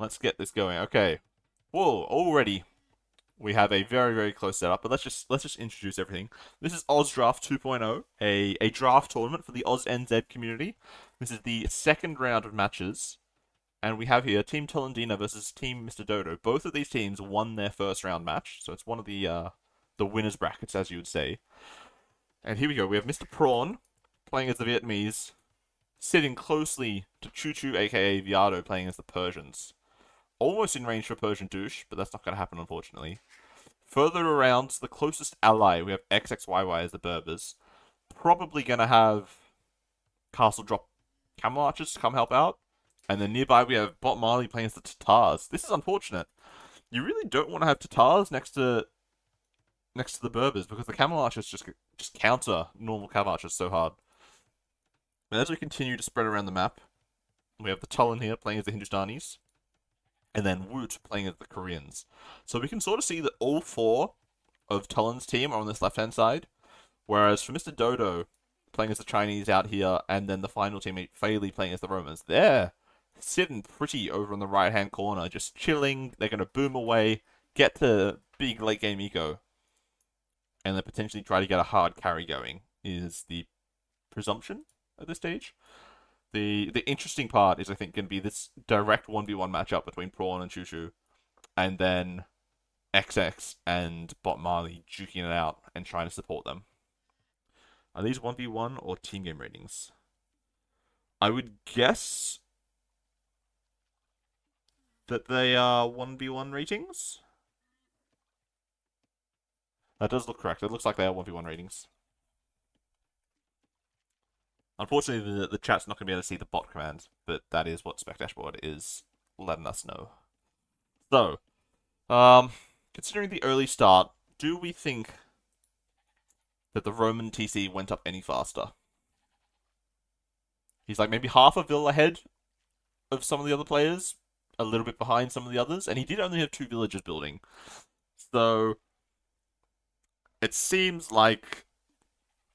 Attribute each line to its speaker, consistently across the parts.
Speaker 1: Let's get this going. Okay. Whoa, already we have a very, very close setup, but let's just let's just introduce everything. This is AusDraft 2.0, a, a draft tournament for the Oz NZ community. This is the second round of matches. And we have here Team Tulendeena versus Team Mr. Dodo. Both of these teams won their first round match, so it's one of the uh, the winners brackets, as you would say. And here we go. We have Mr. Prawn playing as the Vietnamese, sitting closely to Choo Choo, aka Viado, playing as the Persians almost in range for Persian douche, but that's not going to happen, unfortunately. Further around, the closest ally, we have XXYY as the Berbers. Probably going to have Castle Drop Camel Archers to come help out. And then nearby we have Bot Marley playing as the Tatars. This is unfortunate. You really don't want to have Tatars next to next to the Berbers because the Camel Archers just just counter normal Camel Archers so hard. And as we continue to spread around the map, we have the Tullen here playing as the Hindustanis and then Woot playing as the Koreans. So we can sort of see that all four of Tullen's team are on this left-hand side, whereas for Mr. Dodo playing as the Chinese out here, and then the final teammate Fairley playing as the Romans, they're sitting pretty over on the right-hand corner, just chilling. They're going to boom away, get to big late-game eco, and then potentially try to get a hard carry going, is the presumption at this stage. The the interesting part is I think going to be this direct one v one matchup between Prawn and Choo and then XX and Bot Marley juking it out and trying to support them. Are these one v one or team game ratings? I would guess that they are one v one ratings. That does look correct. It looks like they are one v one ratings. Unfortunately, the, the chat's not going to be able to see the bot command, but that is what Spec Dashboard is letting us know. So, um, considering the early start, do we think that the Roman TC went up any faster? He's like maybe half a vill ahead of some of the other players, a little bit behind some of the others, and he did only have two villages building. So, it seems like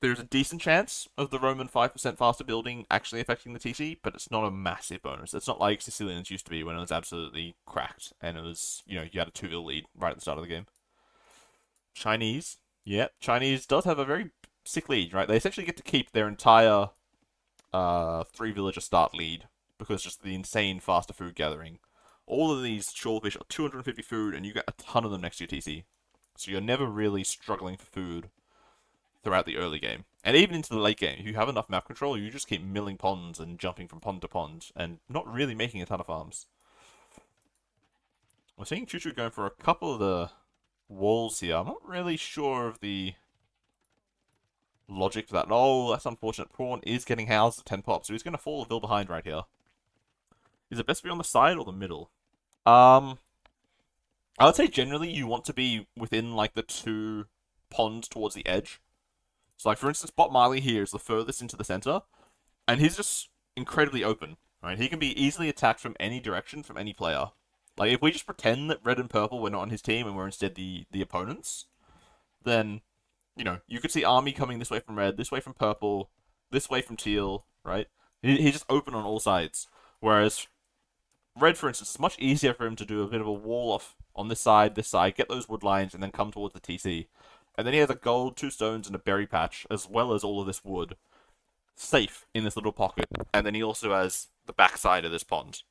Speaker 1: there's a decent chance of the Roman 5% faster building actually affecting the TC, but it's not a massive bonus. It's not like Sicilians used to be when it was absolutely cracked and it was, you know, you had a 2 0 lead right at the start of the game. Chinese, yeah, Chinese does have a very sick lead, right? They essentially get to keep their entire uh, three villager start lead because just the insane faster food gathering. All of these shellfish are 250 food and you get a ton of them next to your TC. So you're never really struggling for food throughout the early game. And even into the late game, if you have enough map control, you just keep milling ponds and jumping from pond to pond and not really making a ton of farms. We're seeing Choo Choo going for a couple of the walls here. I'm not really sure of the logic for that. Oh, that's unfortunate. Prawn is getting housed at 10 pops, so he's going to fall a vill behind right here. Is it best to be on the side or the middle? Um, I would say generally you want to be within like the two ponds towards the edge. So, like, for instance, Bot Marley here is the furthest into the center, and he's just incredibly open, right? He can be easily attacked from any direction from any player. Like, if we just pretend that red and purple were not on his team and we're instead the, the opponents, then, you know, you could see Army coming this way from red, this way from purple, this way from teal, right? He, he's just open on all sides. Whereas red, for instance, it's much easier for him to do a bit of a wall off on this side, this side, get those wood lines, and then come towards the TC. And then he has a gold, two stones, and a berry patch, as well as all of this wood, safe in this little pocket. And then he also has the backside of this pond.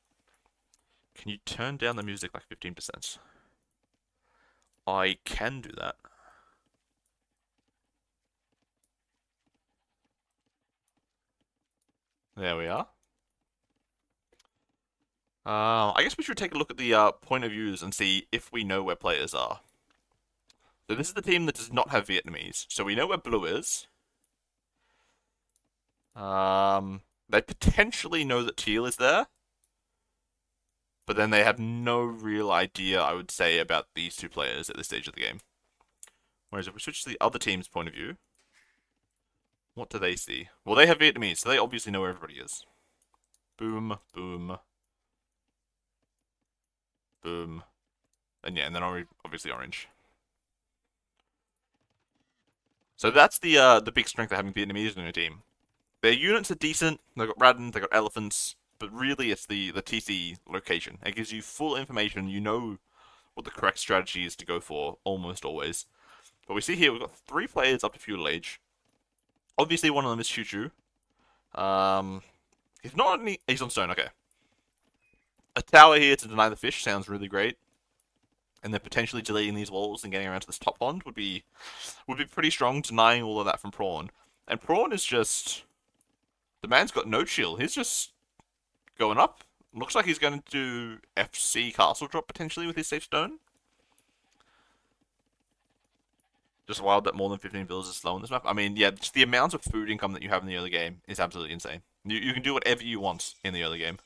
Speaker 1: Can you turn down the music like 15%? I can do that. There we are. Uh, I guess we should take a look at the uh, point of views and see if we know where players are. So this is the team that does not have Vietnamese. So we know where blue is. Um, they potentially know that teal is there. But then they have no real idea, I would say, about these two players at this stage of the game. Whereas if we switch to the other team's point of view, what do they see? Well, they have Vietnamese, so they obviously know where everybody is. Boom, boom, boom, and yeah, and then obviously orange. So that's the uh, the big strength of having Vietnamese in your team. Their units are decent. They've got Rattan, they've got elephants. but really it's the, the TC location. It gives you full information, you know what the correct strategy is to go for, almost always. But we see here, we've got three players up to feudal age. Obviously one of them is Choo Choo. Um, he's not any, he's on stone, okay. A tower here to deny the fish sounds really great. And then potentially deleting these walls and getting around to this top pond would be would be pretty strong, denying all of that from Prawn. And Prawn is just the man's got no chill. He's just going up. Looks like he's going to do FC castle drop potentially with his safe stone. Just wild that more than 15 villas is slow on this map. I mean, yeah, just the amount of food income that you have in the early game is absolutely insane. You, you can do whatever you want in the early game.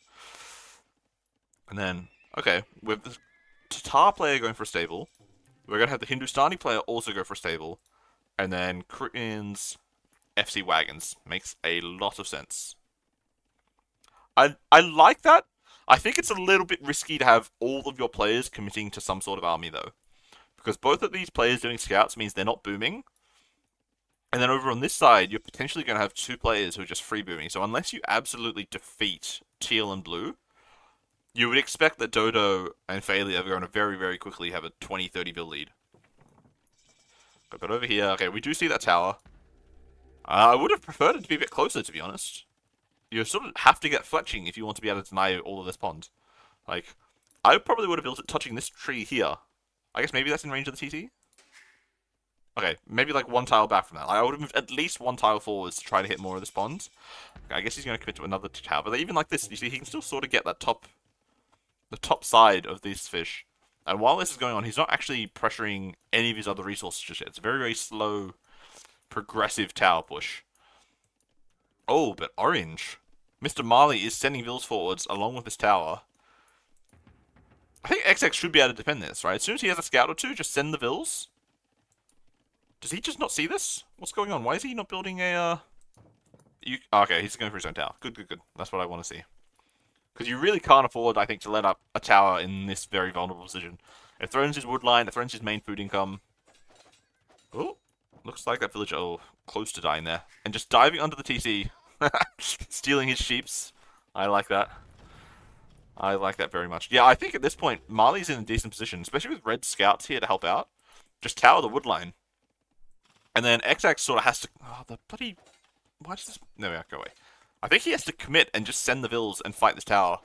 Speaker 1: And then, okay, with the Tatar player going for stable, we're going to have the Hindustani player also go for stable, and then Koreans FC wagons. Makes a lot of sense. I I like that. I think it's a little bit risky to have all of your players committing to some sort of army though. Because both of these players doing scouts means they're not booming. And then over on this side, you're potentially going to have two players who are just free booming. So unless you absolutely defeat teal and blue, you would expect that Dodo and Failey are going to very, very quickly have a 20-30 vill lead. But over here, okay, we do see that tower. Uh, I would have preferred it to be a bit closer, to be honest. You sort of have to get fletching if you want to be able to deny all of this pond. Like, I probably would have built it touching this tree here. I guess maybe that's in range of the TT? Okay, maybe like one tile back from that. I would have moved at least one tile forwards to try to hit more of this pond. Okay, I guess he's going to commit to another tower. But even like this, you see, he can still sort of get that top, the top side of these fish. And while this is going on, he's not actually pressuring any of his other resources just yet. It's a very, very slow progressive tower push. Oh, but orange. Mr. Marley is sending vills forwards along with his tower. I think XX should be able to defend this, right? As soon as he has a scout or two, just send the vills. Does he just not see this? What's going on? Why is he not building a, uh... You... Oh, okay, he's going for his own tower. Good, good, good. That's what I want to see. Because you really can't afford, I think, to let up a tower in this very vulnerable position. It throws his wood line, it throws his main food income. Oh, Looks like that villager oh, close to dying there. And just diving under the TC. Stealing his sheeps. I like that. I like that very much. Yeah, I think at this point, Marley's in a decent position, especially with red scouts here to help out. Just tower the wood line. And then XX sort of has to... Oh, the bloody... Why does this... No, go away. I think he has to commit and just send the vills and fight this tower.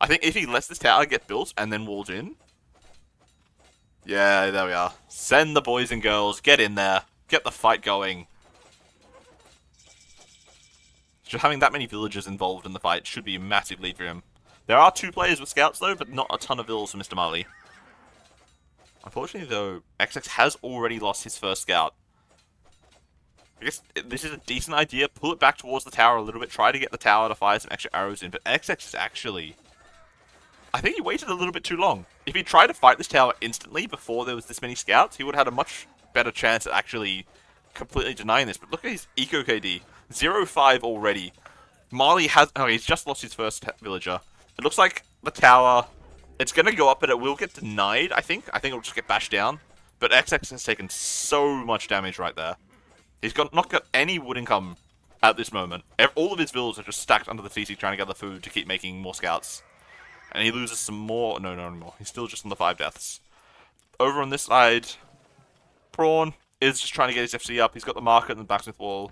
Speaker 1: I think if he lets this tower get built and then walled in... Yeah, there we are. Send the boys and girls, get in there get the fight going. Just having that many villagers involved in the fight should be a massive lead for him. There are two players with scouts though, but not a ton of vills for Mr. Marley. Unfortunately though, XX has already lost his first scout. I guess this is a decent idea. Pull it back towards the tower a little bit. Try to get the tower to fire some extra arrows in. But XX is actually... I think he waited a little bit too long. If he tried to fight this tower instantly before there was this many scouts, he would have had a much better chance at actually completely denying this. But look at his eco KD. 0-5 already. Marley has... Oh, he's just lost his first villager. It looks like the tower... It's going to go up, but it will get denied, I think. I think it'll just get bashed down. But XX has taken so much damage right there. He's got not got any wood income at this moment. All of his villas are just stacked under the TC trying to gather food to keep making more scouts. And he loses some more... No, no, no more. He's still just on the five deaths. Over on this side, Prawn is just trying to get his FC up. He's got the market and the blacksmith wall.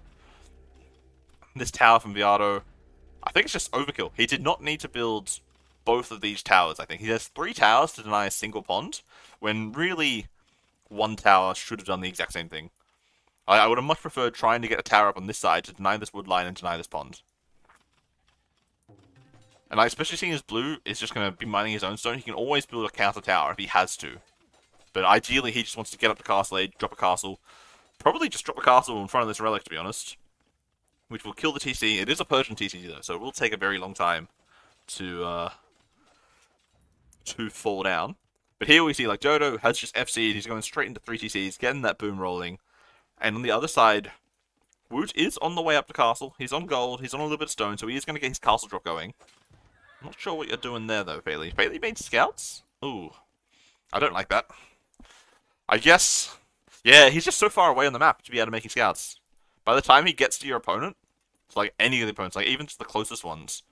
Speaker 1: This tower from Viado. I think it's just overkill. He did not need to build both of these towers, I think. He has three towers to deny a single pond, when really one tower should have done the exact same thing. I, I would have much preferred trying to get a tower up on this side to deny this wood line and deny this pond. And like, especially seeing as blue is just going to be mining his own stone, he can always build a counter tower if he has to. But ideally, he just wants to get up to Castle Age, drop a castle. Probably just drop a castle in front of this relic, to be honest. Which will kill the TC. It is a Persian TC, though, so it will take a very long time to, uh, to fall down. But here we see, like, Dodo has just FC'd. He's going straight into 3 TCs, getting that boom rolling. And on the other side, Woot is on the way up to castle. He's on gold. He's on a little bit of stone, so he is going to get his castle drop going. I'm not sure what you're doing there, though, Bailey. Bailey made scouts? Ooh. I don't like that. I guess, yeah, he's just so far away on the map to be able to make his scouts. By the time he gets to your opponent, it's like any of the opponents, like even the closest ones,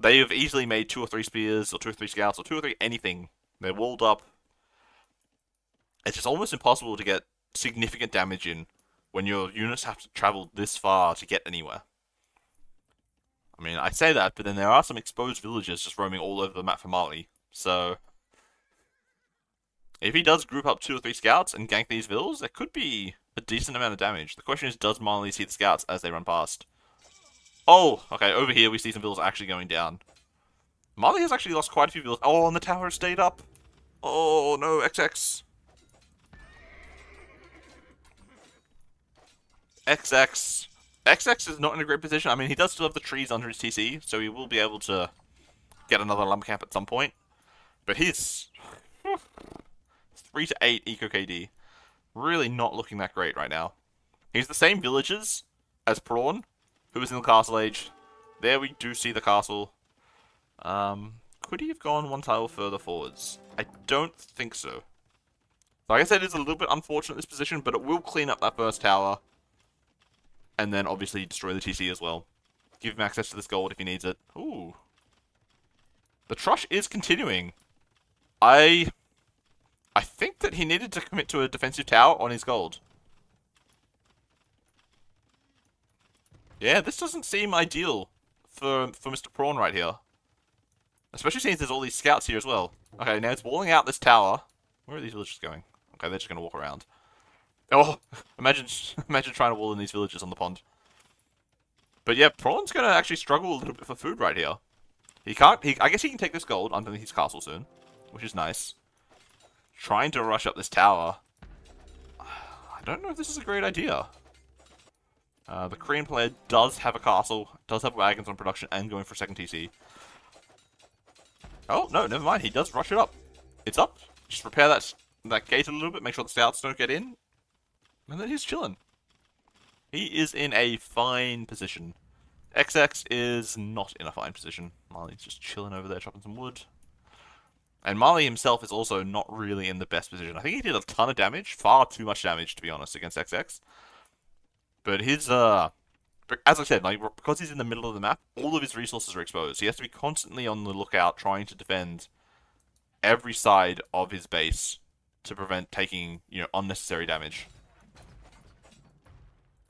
Speaker 1: they have easily made two or three spears, or two or three scouts, or two or three anything. They're walled up. It's just almost impossible to get significant damage in when your units have to travel this far to get anywhere. I mean, I say that, but then there are some exposed villages just roaming all over the map for Marley. So, if he does group up two or three scouts and gank these villas, there could be a decent amount of damage. The question is, does Marley see the scouts as they run past? Oh, okay, over here we see some villas actually going down. Marley has actually lost quite a few villas. Oh, and the tower stayed up. Oh, no, XX. XX. XX is not in a great position. I mean, he does still have the trees under his TC, so he will be able to get another lumber camp at some point. But he's 3 to 8 eco KD. Really not looking that great right now. He's the same villagers as Prawn, who was in the castle age. There we do see the castle. Um, could he have gone one tile further forwards? I don't think so. Like I said, it's a little bit unfortunate this position, but it will clean up that first tower and then obviously destroy the TC as well. Give him access to this gold if he needs it. Ooh. The Trush is continuing. I... I think that he needed to commit to a defensive tower on his gold. Yeah, this doesn't seem ideal for, for Mr. Prawn right here. Especially since there's all these scouts here as well. Okay, now it's walling out this tower. Where are these villagers going? Okay, they're just going to walk around. Oh, imagine imagine trying to wall in these villages on the pond. But yeah, Prawn's gonna actually struggle a little bit for food right here. He can't. He, I guess he can take this gold underneath his castle soon, which is nice. Trying to rush up this tower. I don't know if this is a great idea. Uh, the Korean player does have a castle, does have wagons on production, and going for second TC. Oh, no, never mind. He does rush it up. It's up. Just repair that that gate a little bit, make sure the scouts don't get in, and then he's chilling. He is in a fine position. XX is not in a fine position. Marley's just chilling over there, chopping some wood. And Marley himself is also not really in the best position. I think he did a ton of damage, far too much damage to be honest, against XX. But his, uh, as I said, like because he's in the middle of the map, all of his resources are exposed. He has to be constantly on the lookout, trying to defend every side of his base to prevent taking, you know, unnecessary damage.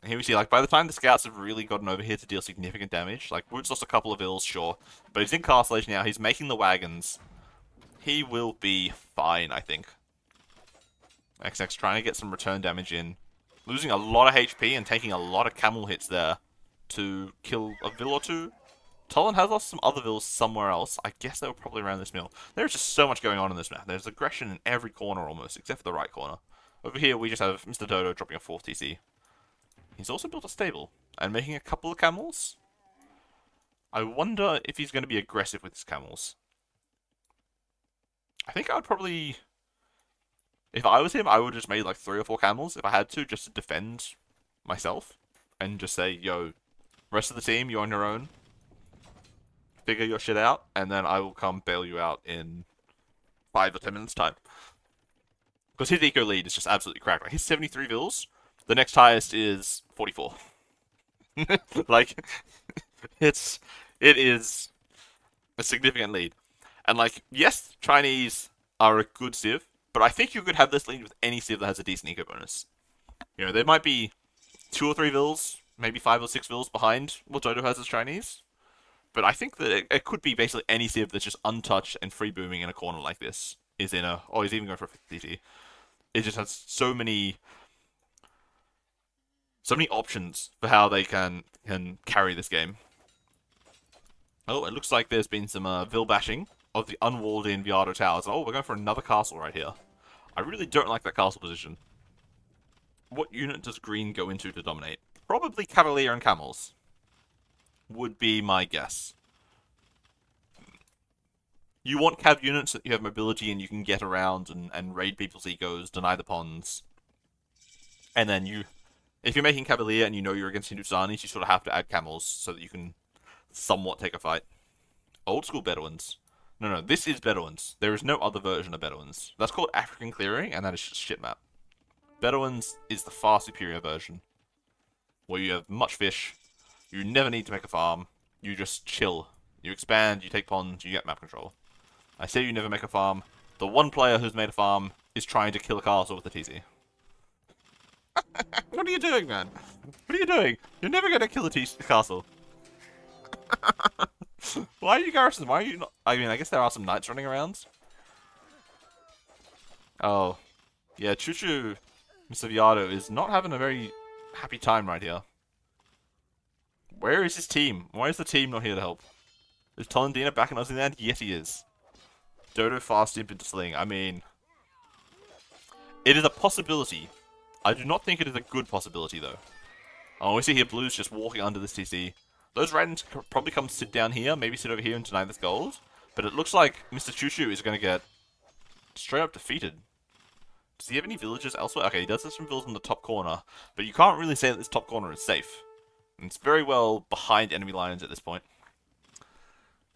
Speaker 1: Here we see, like, by the time the scouts have really gotten over here to deal significant damage, like, Woot's lost a couple of ills, sure, but he's in Castle Age now, he's making the wagons. He will be fine, I think. XX trying to get some return damage in. Losing a lot of HP and taking a lot of camel hits there to kill a vill or two. Tullen has lost some other vills somewhere else. I guess they were probably around this mill. There's just so much going on in this map. There's aggression in every corner almost, except for the right corner. Over here, we just have Mr. Dodo dropping a 4th TC. He's also built a stable and making a couple of camels. I wonder if he's going to be aggressive with his camels. I think I would probably... If I was him, I would just made like three or four camels if I had to, just to defend myself. And just say, yo, rest of the team, you're on your own. Figure your shit out, and then I will come bail you out in five or ten minutes time. Because his eco lead is just absolutely cracked. Like, he's 73 vills, the next highest is 44. like, it's, it is a significant lead. And like, yes, Chinese are a good civ, but I think you could have this lead with any civ that has a decent eco bonus. You know, there might be two or three vills, maybe five or six vills behind what Dodo has as Chinese. But I think that it, it, could be basically any civ that's just untouched and free booming in a corner like this is in a, or he's even going for a 50 It just has so many so many options for how they can can carry this game. Oh, it looks like there's been some uh, bashing of the unwalled in Viado Towers. Oh, we're going for another castle right here. I really don't like that castle position. What unit does green go into to dominate? Probably Cavalier and Camels. Would be my guess. You want cav units that you have mobility and you can get around and, and raid people's egos, deny the ponds. And then you if you're making Cavalier and you know you're against Hindustanis, you sort of have to add camels so that you can somewhat take a fight. Old school Bedouins. No, no, this is Bedouins. There is no other version of Bedouins. That's called African Clearing, and that is shit map. Bedouins is the far superior version. Where you have much fish, you never need to make a farm, you just chill. You You expand, you take ponds, you get map control. I say you never make a farm. The one player who's made a farm is trying to kill a castle with a TC. What are you doing, man? What are you doing? You're never to kill TC castle. Why are you garrison? Why are you not? I mean, I guess there are some knights running around. Oh. Yeah, Chuchu Mr. Viado is not having a very happy time right here. Where is his team? Why is the team not here to help? Is Tulendeena back in Aussie Yes, he is. Dodo fast imp into sling. I mean, it is a possibility. I do not think it is a good possibility, though. Oh, we see here Blues just walking under this TC. Those Randons probably come sit down here, maybe sit over here and deny this gold. But it looks like Mr. Chuchu is going to get straight up defeated. Does he have any villages elsewhere? Okay, he does have some villages in the top corner, but you can't really say that this top corner is safe. And it's very well behind enemy lines at this point.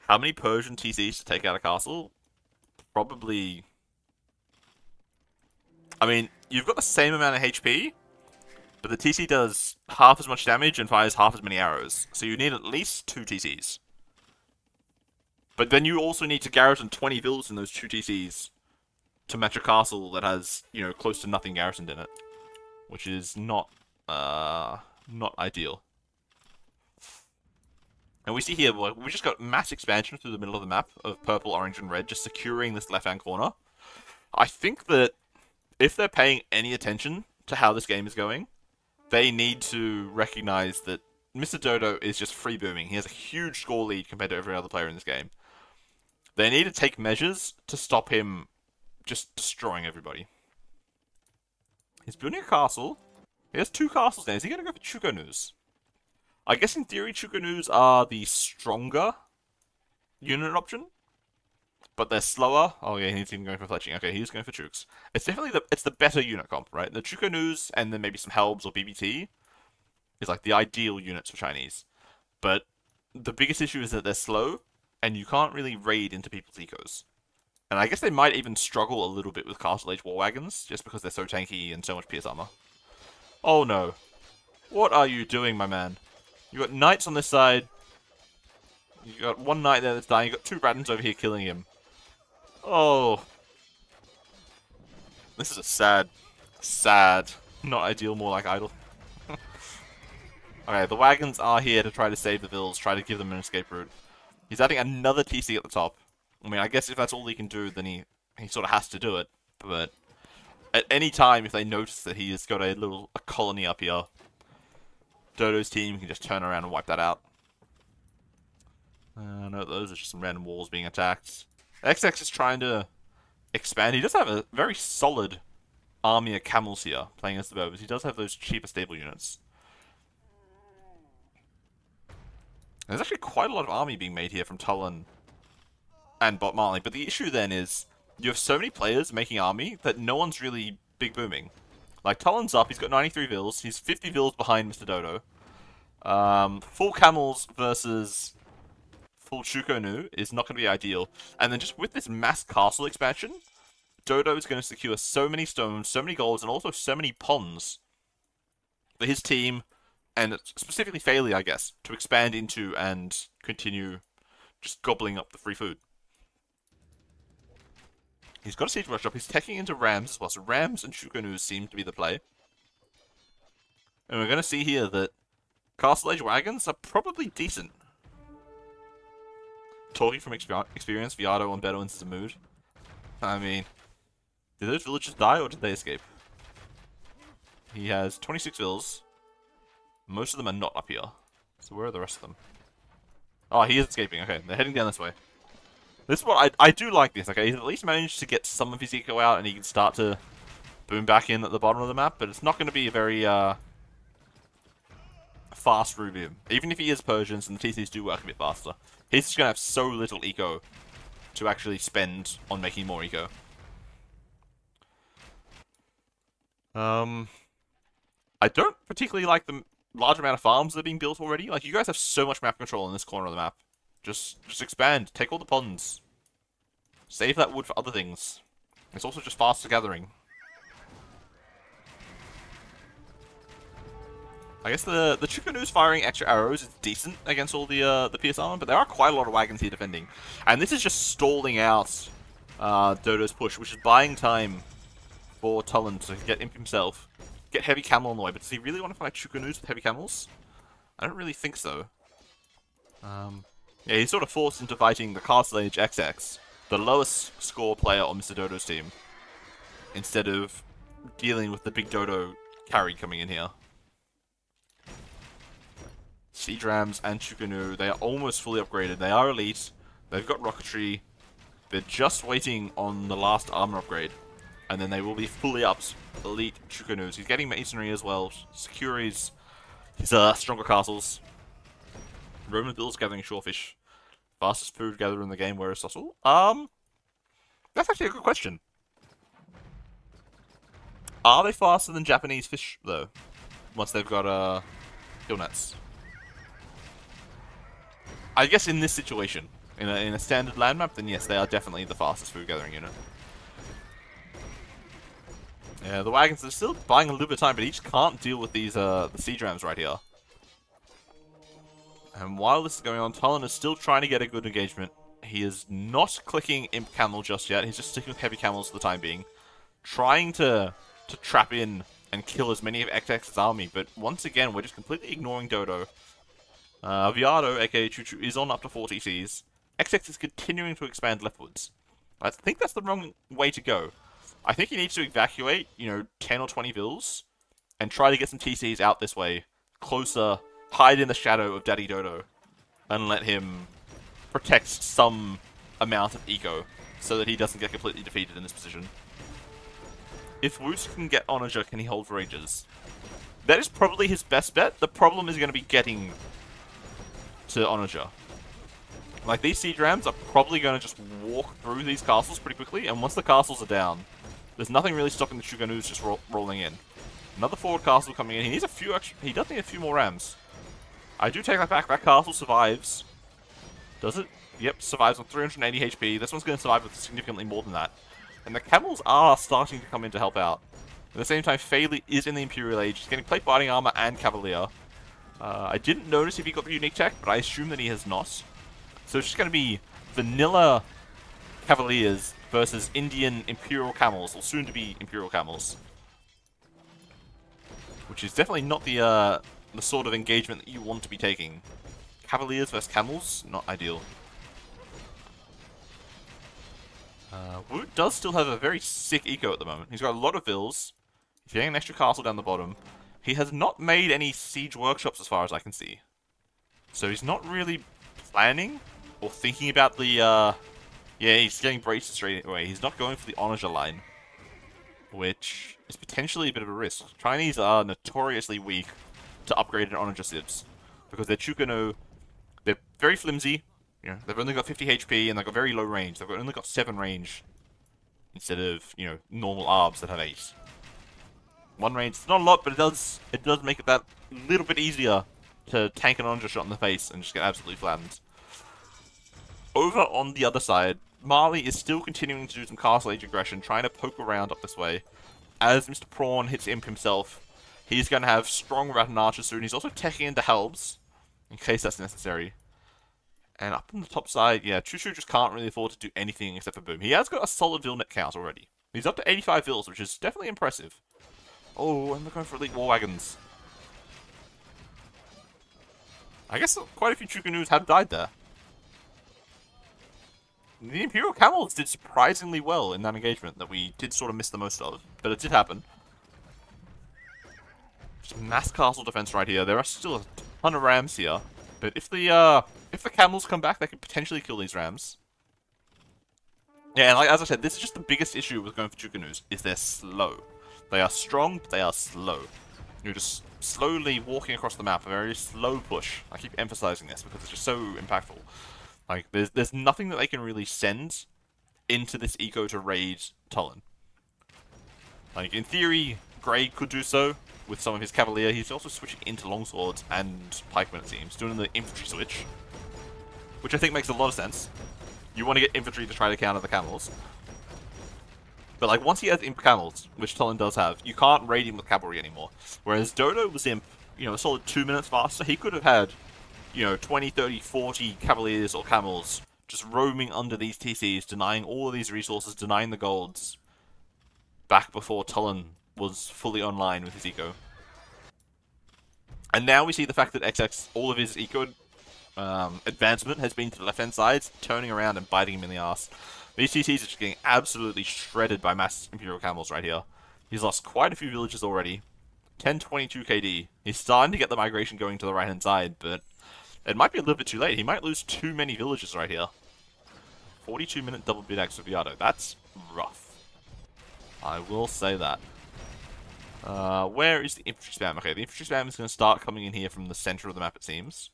Speaker 1: How many Persian TCs to take out a castle? Probably... I mean, you've got the same amount of HP, but the TC does half as much damage and fires half as many arrows. So you need at least two TCs. But then you also need to garrison 20 villas in those two TCs to match a castle that has, you know, close to nothing garrisoned in it. Which is not, uh, not ideal. And we see here, we just got mass expansion through the middle of the map of purple, orange, and red, just securing this left-hand corner. I think that if they're paying any attention to how this game is going, they need to recognize that Mr. Dodo is just free booming. He has a huge score lead compared to every other player in this game. They need to take measures to stop him just destroying everybody. He's building a castle. He has two castles now. Is he going to go for Chukonus? I guess in theory Chukonus are the stronger unit option. But they're slower. Oh yeah, he's even going for fletching. Okay, he's going for Chooks. It's definitely the it's the better unit comp, right? The Chukonus and then maybe some Helbs or BBT is like the ideal units for Chinese. But the biggest issue is that they're slow, and you can't really raid into people's ecos. And I guess they might even struggle a little bit with Castle Age War Wagons, just because they're so tanky and so much pierce armor. Oh no. What are you doing, my man? You got knights on this side. You got one knight there that's dying. You got two Rattans over here killing him. Oh. This is a sad, sad, not ideal, more like idle. okay, the wagons are here to try to save the vills, try to give them an escape route. He's adding another TC at the top. I mean, I guess if that's all he can do, then he, he sort of has to do it. But at any time, if they notice that he has got a little a colony up here, Dodo's team can just turn around and wipe that out. Uh, no, those are just some random walls being attacked. XX is trying to expand. He does have a very solid army of camels here, playing as the Berbers. He does have those cheaper stable units. There's actually quite a lot of army being made here from Tullen and Bot Marley. But the issue then is you have so many players making army that no one's really big booming. Like Tullen's up, he's got 93 vills, he's 50 vills behind Mr. Dodo. Um, full camels versus full Chukonu is not going to be ideal. And then just with this mass castle expansion, Dodo is going to secure so many stones, so many golds, and also so many ponds for his team, and specifically Phaley, I guess, to expand into and continue just gobbling up the free food. He's got a Siege Workshop. He's taking into Rams as well. Rams and Chukonus seem to be the play. And we're going to see here that Castle Age Wagons are probably decent. Talking from experience, Viado on Bedouins a mood. I mean, did those villagers die or did they escape? He has 26 vills. Most of them are not up here. So where are the rest of them? Oh, he is escaping. Okay, they're heading down this way. This is what I, I do like this. Okay, he's at least managed to get some of his eco out and he can start to boom back in at the bottom of the map, but it's not going to be a very uh, fast Rubium. Even if he is Persians and the TCs do work a bit faster. He's just going to have so little eco to actually spend on making more eco. Um, I don't particularly like the large amount of farms that are being built already. Like, you guys have so much map control in this corner of the map. Just, just expand. Take all the ponds. Save that wood for other things. It's also just faster gathering. I guess the the Chukonus firing extra arrows is decent against all the uh, the armor, but there are quite a lot of wagons here defending. And this is just stalling out uh, Dodo's push, which is buying time for Tullen to get Imp himself, get Heavy Camel on the way. But does he really want to fight Chukonus with Heavy Camels? I don't really think so. Um, yeah, he's sort of forced into fighting the Castle Age XX, the lowest score player on Mr. Dodo's team, instead of dealing with the big Dodo carry coming in here. Siege Rams and Chukonu, they are almost fully upgraded. They are elite. They've got rocketry. They're just waiting on the last armor upgrade. And then they will be fully upped elite Chukonus. He's getting masonry as well. Securities. His uh, stronger castles. Roman Vills gathering shorefish. Fastest food gatherer in the game, where is Sussul? Um, that's actually a good question. Are they faster than Japanese fish, though? Once they've got, uh, gill nets. I guess in this situation, in a, in a standard land map, then yes, they are definitely the fastest food gathering unit. Yeah, the wagons are still buying a little bit of time, but just can't deal with these uh, the siege rams right here. And while this is going on, Tullen is still trying to get a good engagement. He is not clicking Imp Camel just yet. He's just sticking with Heavy Camels for the time being. Trying to to trap in and kill as many of XX's army, but once again, we're just completely ignoring Dodo. Uh, Viado, aka Choo is on up to 4 TCs. XX is continuing to expand leftwards. I think that's the wrong way to go. I think he needs to evacuate, you know, 10 or 20 vills, and try to get some TCs out this way, closer, hide in the shadow of Daddy Dodo, and let him protect some amount of eco, so that he doesn't get completely defeated in this position. If Woot can get Onager, can he hold for ages? That is probably his best bet. The problem is going to be getting to Onager. Like, these siege rams are probably going to just walk through these castles pretty quickly, and once the castles are down, there's nothing really stopping the Chukonus just ro rolling in. Another forward castle coming in. He needs a few extra... He does need a few more rams. I do take that back. That castle survives. Does it? Yep, survives on 380 HP. This one's going to survive with significantly more than that. And the camels are starting to come in to help out. At the same time, Phaley is in the Imperial Age. He's getting plate barding armor and Cavalier. Uh, I didn't notice if he got the unique tech, but I assume that he has not. So it's just going to be vanilla Cavaliers versus Indian Imperial Camels, or soon to be Imperial Camels. Which is definitely not the uh, the sort of engagement that you want to be taking. Cavaliers versus Camels, not ideal. Uh, Woot does still have a very sick eco at the moment. He's got a lot of vills. He's getting an extra castle down the bottom. He has not made any siege workshops as far as I can see. So he's not really planning or thinking about the, uh... Yeah, he's getting braces straight away. He's not going for the Onager line. Which is potentially a bit of a risk. Chinese are notoriously weak to upgrade upgraded Onager civs. Because their Chukonu, they're very flimsy. You know, they've only got 50 HP and they've got very low range. They've only got 7 range instead of, you know, normal ARBs that have 8 one range. It's not a lot, but it does it does make it that little bit easier to tank an Onager shot in the face and just get absolutely flattened. Over on the other side, Marley is still continuing to do some Castle Age aggression, trying to poke around up this way. As Mr. Prawn hits Imp himself, he's going to have strong Rattan Archers soon. He's also teching into Helbs, in case that's necessary. And up on the top side, yeah, Choo just can't really afford to do anything except for Boom. He has got a solid Vilnet count already. He's up to 85 Vils, which is definitely impressive. Oh, I'm looking for elite war wagons. I guess quite a few Chukonus have died there. The Imperial Camels did surprisingly well in that engagement that we did sort of miss the most of, but it did happen. Just mass castle defense right here. There are still a ton of rams here, but if the uh, if the camels come back, they could potentially kill these rams. Yeah, and like as I said, this is just the biggest issue with going for Chukonus, is they're slow. They are strong, but they are slow. You're just slowly walking across the map, a very slow push. I keep emphasizing this because it's just so impactful. Like, there's, there's nothing that they can really send into this eco to raid Tullen. Like, in theory, Grey could do so with some of his Cavalier. He's also switching into Longswords and Pikemen, it seems, doing the infantry switch. Which I think makes a lot of sense. You want to get infantry to try to counter the camels. But like once he has Imp Camels, which Tullen does have, you can't raid him with cavalry anymore. Whereas Dodo was Imp you know, a solid two minutes faster, he could have had, you know, 20, 30, 40 Cavaliers or Camels just roaming under these TCs, denying all of these resources, denying the golds, back before Tullen was fully online with his eco. And now we see the fact that XX, all of his eco um, advancement has been to the left-hand side, turning around and biting him in the ass. These TCs are just getting absolutely shredded by mass Imperial Camels right here. He's lost quite a few villages already. 1022 KD. He's starting to get the migration going to the right-hand side, but it might be a little bit too late. He might lose too many villages right here. 42 minute double bid X with Viado. That's rough. I will say that. Uh, where is the infantry spam? Okay, the infantry spam is going to start coming in here from the center of the map, it seems.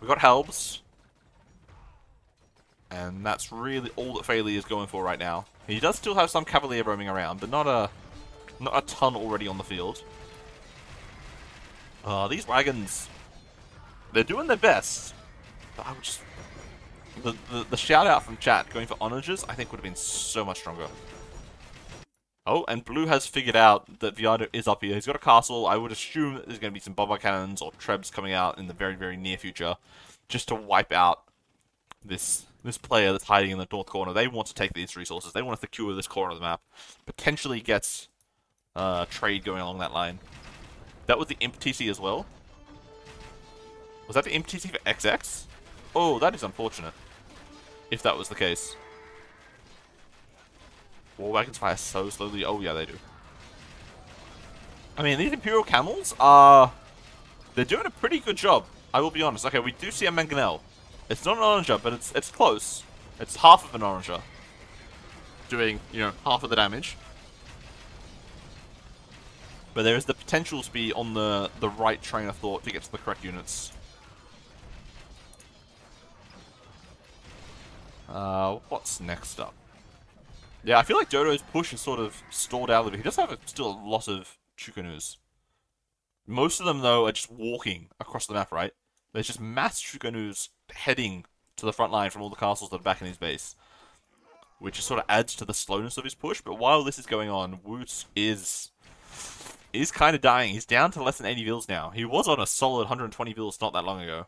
Speaker 1: We've got Helbs. And that's really all that Phaley is going for right now. He does still have some Cavalier roaming around, but not a not a ton already on the field. Uh, these wagons, they're doing their best. But I would just... The, the, the shout out from chat going for onagers, I think would have been so much stronger. Oh, and Blue has figured out that Viado is up here. He's got a castle. I would assume that there's going to be some bombard cannons or trebs coming out in the very, very near future. Just to wipe out this this player that's hiding in the north corner. They want to take these resources. They want to secure this corner of the map. Potentially gets uh, trade going along that line. That was the Imp TC as well. Was that the Imp TC for XX? Oh, that is unfortunate. If that was the case. War wagons fire so slowly. Oh, yeah, they do. I mean, these Imperial Camels are... They're doing a pretty good job. I will be honest. Okay, we do see a Mangonel. It's not an Onager, but it's it's close. It's half of an Onager. Doing, you know, half of the damage. But there is the potential to be on the, the right train of thought to get to the correct units. Uh, what's next up? Yeah, I feel like Dodo's push is sort of stalled out a little bit. He does have a, still a lot of Chukonus. Most of them, though, are just walking across the map, right? There's just mass Chukonus heading to the front line from all the castles that are back in his base. Which just sort of adds to the slowness of his push. But while this is going on, Woot is is kind of dying. He's down to less than 80 vills now. He was on a solid 120 vills not that long ago.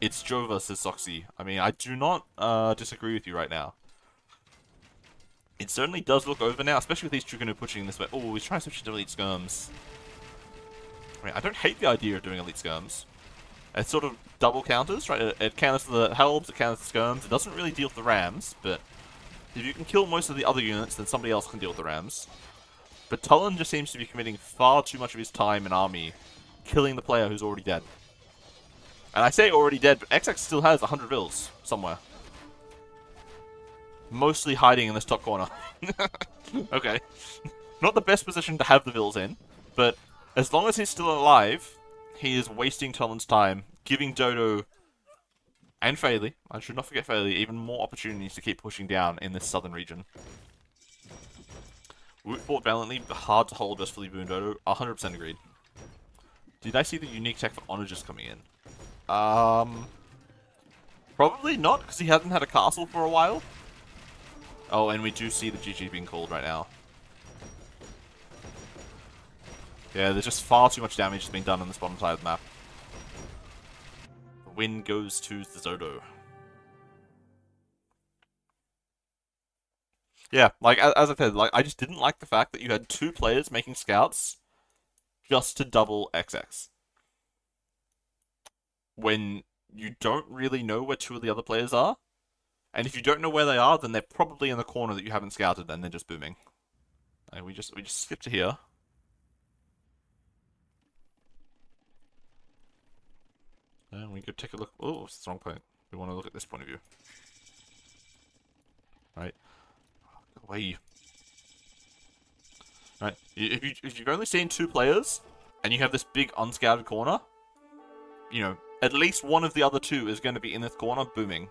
Speaker 1: It's Jova, says Soxy. I mean, I do not uh, disagree with you right now. It certainly does look over now, especially with these Chukonu pushing this way. Oh, he's trying to switch to elite skirms. I mean, I don't hate the idea of doing elite skirms. It sort of double counters, right? It, it counters the Helbs, it counters the skirms. It doesn't really deal with the Rams, but if you can kill most of the other units, then somebody else can deal with the Rams. But Tullen just seems to be committing far too much of his time and army killing the player who's already dead. And I say already dead, but XX still has 100 vills somewhere. Mostly hiding in this top corner. okay. Not the best position to have the vills in, but as long as he's still alive, he is wasting Tullen's time, giving Dodo and Phaley, I should not forget Phaley, even more opportunities to keep pushing down in this southern region. Woot fought valiantly, but hard to hold just for the Boon Dodo. 100% agreed. Did I see the unique tech for Honor just coming in? Um, Probably not, because he hasn't had a castle for a while. Oh, and we do see the GG being called right now. Yeah, there's just far too much damage being done on this bottom side of the map. The win goes to the Zodo. Yeah, like as I said, like I just didn't like the fact that you had two players making scouts just to double XX. When you don't really know where two of the other players are. And if you don't know where they are, then they're probably in the corner that you haven't scouted and they're just booming. And we just we just skip to here. And we could take a look. Oh, it's the wrong point. We want to look at this point of view. Right. Away. Right. If, you, if you've only seen two players, and you have this big unscouted corner, you know, at least one of the other two is going to be in this corner booming.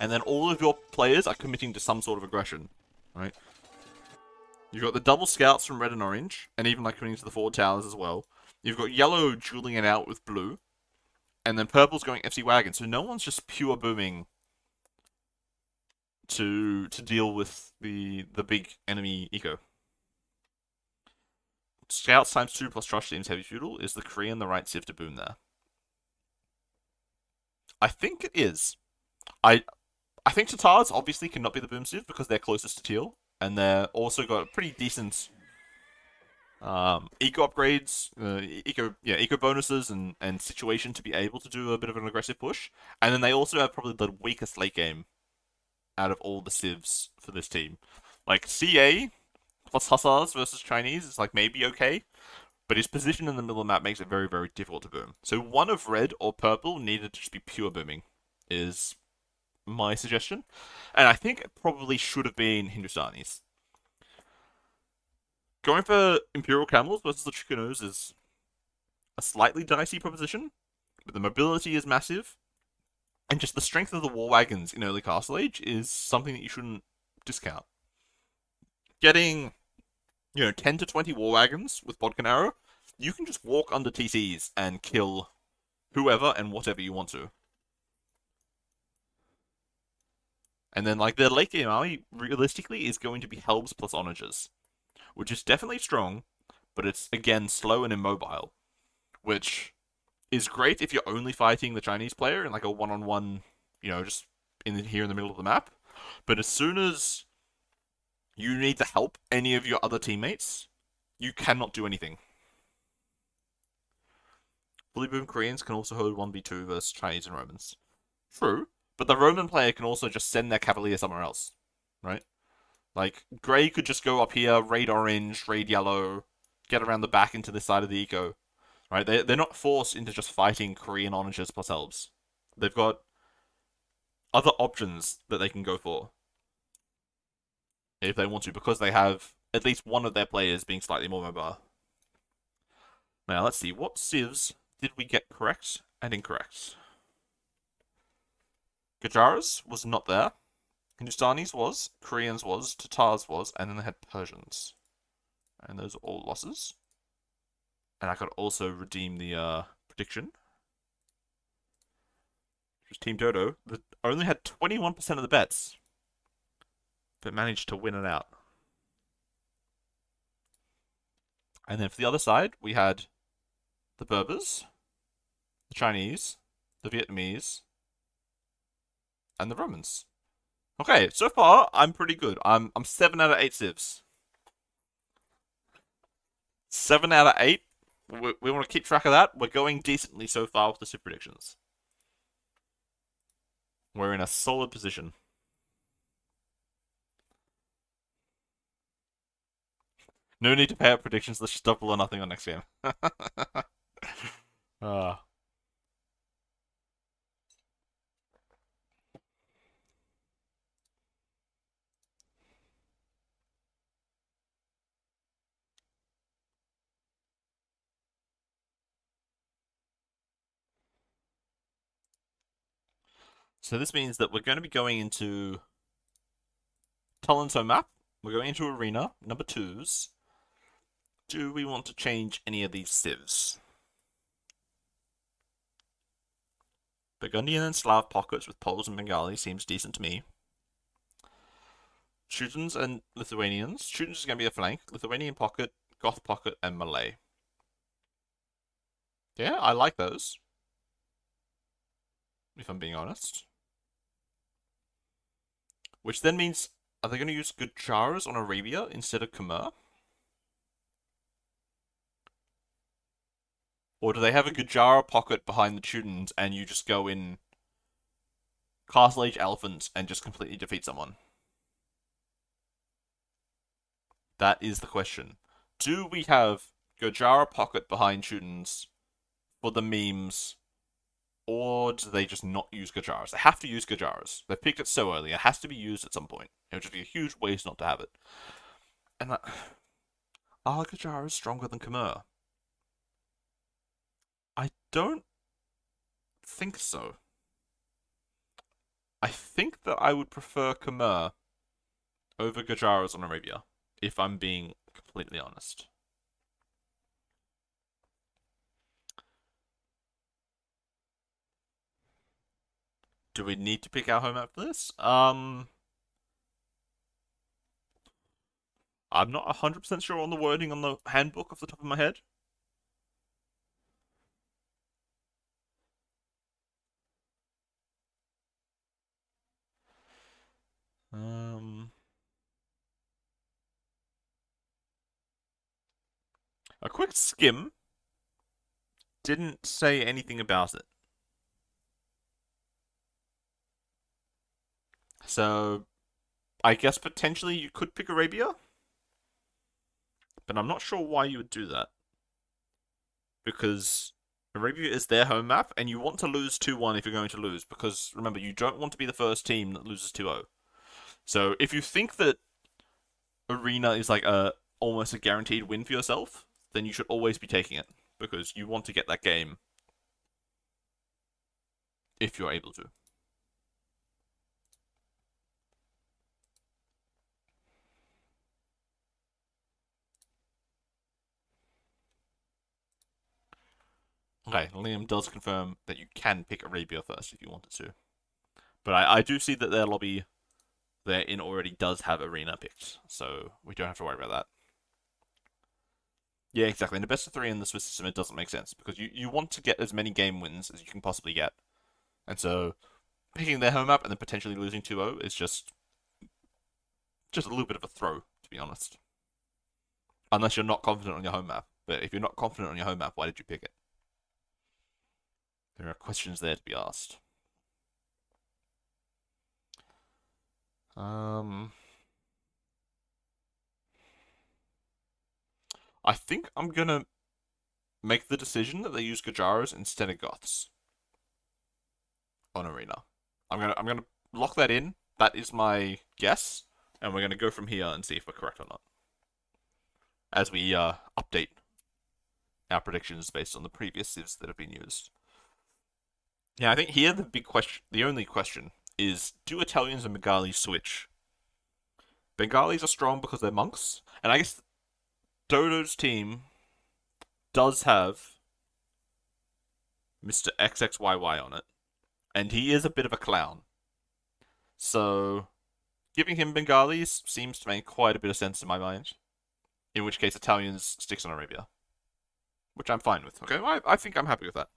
Speaker 1: And then all of your players are committing to some sort of aggression. Right? You've got the double scouts from red and orange, and even like committing to the forward towers as well. You've got yellow dueling it out with blue, and then purple's going FC wagon. So no one's just pure booming to to deal with the the big enemy eco. Scouts times 2 plus Trust Teams Heavy Feudal. Is the Korean the right civ to boom there? I think it is. I I think Tatars obviously cannot be the boom civ because they're closest to Teal, and they're also got a pretty decent um, eco upgrades, uh, eco yeah eco bonuses, and and situation to be able to do a bit of an aggressive push. And then they also have probably the weakest late game out of all the civs for this team. Like CA plus Hussars versus Chinese is like maybe okay, but his position in the middle of the map makes it very very difficult to boom. So one of red or purple needed to just be pure booming is my suggestion, and I think it probably should have been Hindustanis. Going for Imperial Camels versus the Chukonus is a slightly dicey proposition, but the mobility is massive, and just the strength of the war wagons in early Castle Age is something that you shouldn't discount. Getting, you know, 10 to 20 war wagons with Bodkin Arrow, you can just walk under TCs and kill whoever and whatever you want to. And then, like, their late game army, realistically, is going to be Helbs plus Onagers which is definitely strong, but it's again slow and immobile, which is great if you're only fighting the Chinese player in like a one-on-one, you know, just in the, here in the middle of the map. But as soon as you need to help any of your other teammates, you cannot do anything. Fully boom Koreans can also hold 1v2 versus Chinese and Romans. True, but the Roman player can also just send their cavalier somewhere else, right? Like, Grey could just go up here, raid orange, raid yellow, get around the back into this side of the eco. Right? They, they're not forced into just fighting Korean Onagers plus Helbs. They've got other options that they can go for. If they want to, because they have at least one of their players being slightly more mobile. Now, let's see. What civs did we get correct and incorrect? Gurjaras was not there. Hindustanis was, Koreans was, Tatars was, and then they had Persians. And those are all losses. And I could also redeem the uh, prediction. Which was Team Dodo, that only had 21% of the bets. But managed to win it out. And then for the other side, we had the Berbers, the Chinese, the Vietnamese, and the Romans. Okay, so far I'm pretty good. I'm I'm seven out of eight civs. Seven out of eight. We, we want to keep track of that. We're going decently so far with the civ predictions. We're in a solid position. No need to pay out predictions. Let's just double or nothing on next game. uh. So this means that we're going to be going into Toronto map. We're going into arena, number twos. Do we want to change any of these civs? Burgundian and Slav pockets with Poles and Bengali seems decent to me. Teutons and Lithuanians. Teutons is going to be a flank. Lithuanian pocket, Goth pocket, and Malay. Yeah, I like those. If I'm being honest. Which then means, are they going to use Gurjaras on Arabia instead of Khmer? Or do they have a Gurjara pocket behind the Teutons and you just go in Castle Age Elephants and just completely defeat someone? That is the question. Do we have Gurjara pocket behind Teutons for the memes or do they just not use Gurjaras? They have to use Gurjaras. They've picked it so early. It has to be used at some point. It would just be a huge waste not to have it. And that, are Gurjaras stronger than Khmer? I don't think so. I think that I would prefer Khmer over Gurjaras on Arabia, if I'm being completely honest. Do we need to pick our home map for this? Um, I'm not 100% sure on the wording on the handbook off the top of my head. Um, a quick skim didn't say anything about it. So, I guess potentially you could pick Arabia, but I'm not sure why you would do that. Because Arabia is their home map, and you want to lose 2 1 if you're going to lose, because remember, you don't want to be the first team that loses 2 0. So, if you think that Arena is like a almost a guaranteed win for yourself, then you should always be taking it, because you want to get that game if you're able to. Okay, Liam does confirm that you can pick Arabia first if you wanted to. But I, I do see that their lobby there in already does have Arena picked, so we don't have to worry about that. Yeah, exactly. In the best of three in the Swiss system, it doesn't make sense because you, you want to get as many game wins as you can possibly get. And so picking their home map and then potentially losing 2-0 is just just a little bit of a throw, to be honest. Unless you're not confident on your home map. But if you're not confident on your home map, why did you pick it? There are questions there to be asked. Um, I think I'm gonna make the decision that they use Gurjaras instead of Goths on Arena. I'm gonna I'm gonna lock that in. That is my guess, and we're gonna go from here and see if we're correct or not. As we uh, update our predictions based on the previous civs that have been used. Yeah, I think here the big question, the only question, is do Italians and Bengalis switch? Bengalis are strong because they're monks, and I guess Dodo's team does have Mr. XXYY on it, and he is a bit of a clown. So, giving him Bengalis seems to make quite a bit of sense in my mind. In which case, Italians sticks on Arabia, which I'm fine with. Okay, I, I think I'm happy with that.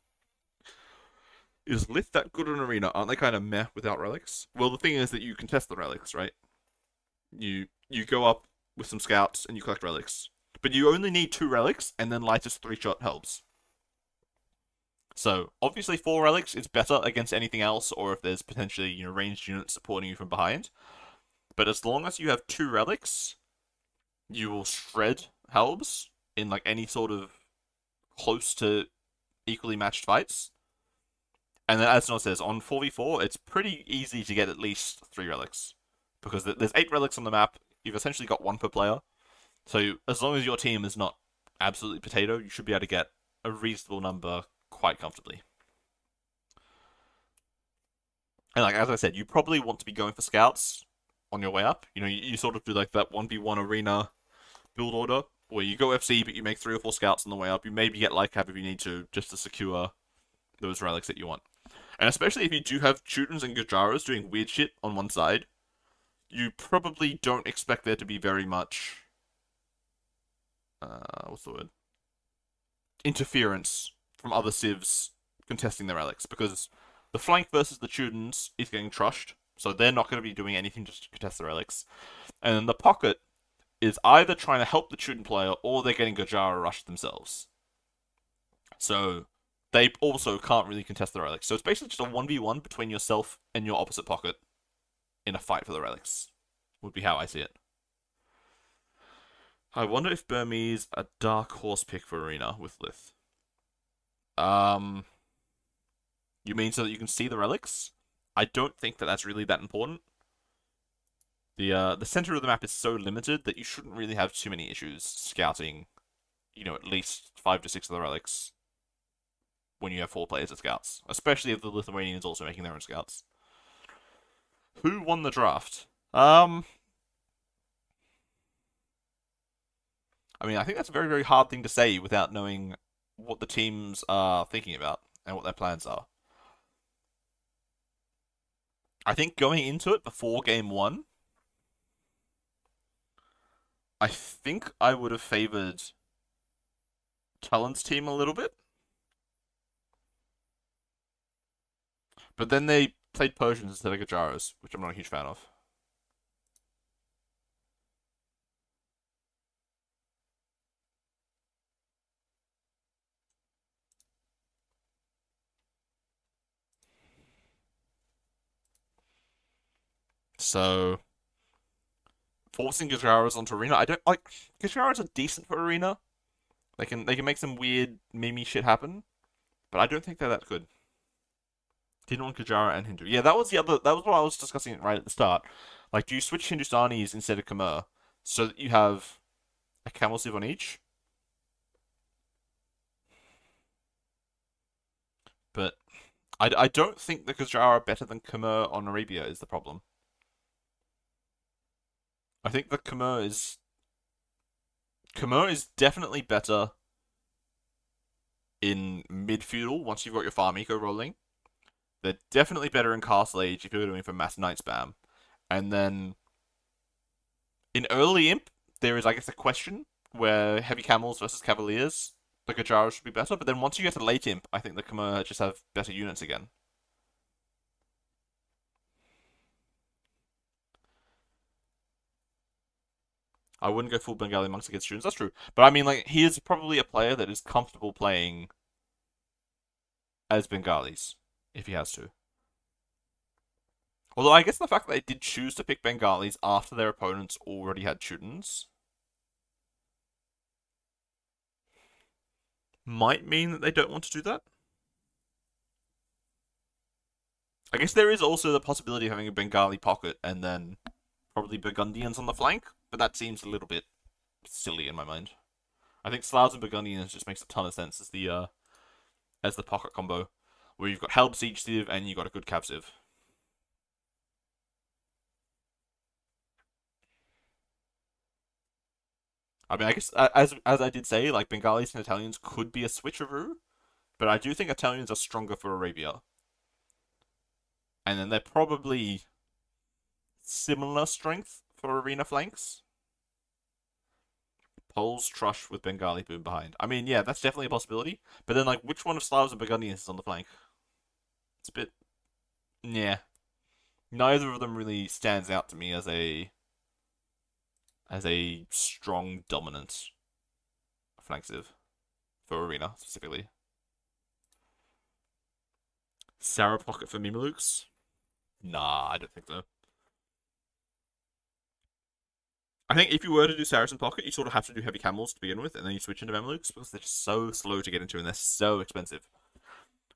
Speaker 1: Is Lith that good in arena? Aren't they kind of meh without relics? Well, the thing is that you can test the relics, right? You you go up with some scouts and you collect relics, but you only need two relics and then lightest three shot helps. So obviously, four relics is better against anything else, or if there's potentially you know ranged units supporting you from behind. But as long as you have two relics, you will shred Helbs in like any sort of close to equally matched fights. And then, as Noah says, on 4v4, it's pretty easy to get at least three relics. Because there's eight relics on the map, you've essentially got one per player. So as long as your team is not absolutely potato, you should be able to get a reasonable number quite comfortably. And like as I said, you probably want to be going for scouts on your way up. You know, you, you sort of do like that 1v1 arena build order, where you go FC, but you make three or four scouts on the way up. You maybe get Lycav if you need to, just to secure those relics that you want. And especially if you do have Teutons and Gurjaras doing weird shit on one side, you probably don't expect there to be very much. Uh, what's the word? Interference from other civs contesting the relics, because the flank versus the Teutons is getting trushed, so they're not going to be doing anything just to contest the relics. And then the pocket is either trying to help the Teuton player or they're getting Gurjara rushed themselves. So they also can't really contest the relics. So it's basically just a 1v1 between yourself and your opposite pocket in a fight for the relics, would be how I see it. I wonder if Burmese a dark horse pick for Arena with Lith. Um, you mean so that you can see the relics? I don't think that that's really that important. The uh, the center of the map is so limited that you shouldn't really have too many issues scouting, you know, at least five to six of the relics when you have four players as scouts, especially if the Lithuanians also making their own scouts. Who won the draft? Um, I mean, I think that's a very, very hard thing to say without knowing what the teams are thinking about and what their plans are. I think going into it before game one, I think I would have favored Tullen's team a little bit. But then they played Persians instead of Gurjaras, which I'm not a huge fan of. So forcing Gurjaras onto Arena, I don't like Gurjaras are decent for Arena. They can they can make some weird mimi shit happen, but I don't think they're that good. Didn't want Gurjara and Hindu. Yeah, that was the other. That was what I was discussing right at the start. Like, do you switch Hindustanis instead of Khmer so that you have a camel civ on each? But I, I don't think the Gurjara are better than Khmer on Arabia is the problem. I think the Khmer is Khmer is definitely better in mid feudal once you've got your farm eco rolling. They're definitely better in Castle Age if you're doing for mass knight spam. And then in early imp, there is I guess a question where heavy camels versus cavaliers, the Gurjara should be better. But then once you get to late imp, I think the Khmer just have better units again. I wouldn't go full Bengali monks against Teutons. That's true. But I mean, like, he is probably a player that is comfortable playing as Bengalis if he has to. Although I guess the fact that they did choose to pick Bengalis after their opponents already had Teutons might mean that they don't want to do that. I guess there is also the possibility of having a Bengali pocket and then probably Burgundians on the flank, but that seems a little bit silly in my mind. I think Slavs and Burgundians just makes a ton of sense as the uh, as the pocket combo, where you've got help Siege Civ and you've got a good Cav Civ. I mean, I guess as as I did say, like Bengalis and Italians could be a switcheroo, but I do think Italians are stronger for Arabia. And then they're probably similar strength for arena flanks. Poles Trush with Bengali boom behind. I mean, yeah, that's definitely a possibility. But then, like, which one of Slavs and Burgundians is on the flank? It's a bit, yeah. Neither of them really stands out to me as a as a strong dominant flank civ for arena specifically. Sarah Pocket for Mamelukes? Nah, I don't think so. I think if you were to do Saracen Pocket, you sort of have to do Heavy Camels to begin with, and then you switch into Mamelukes because they're so slow to get into and they're so expensive.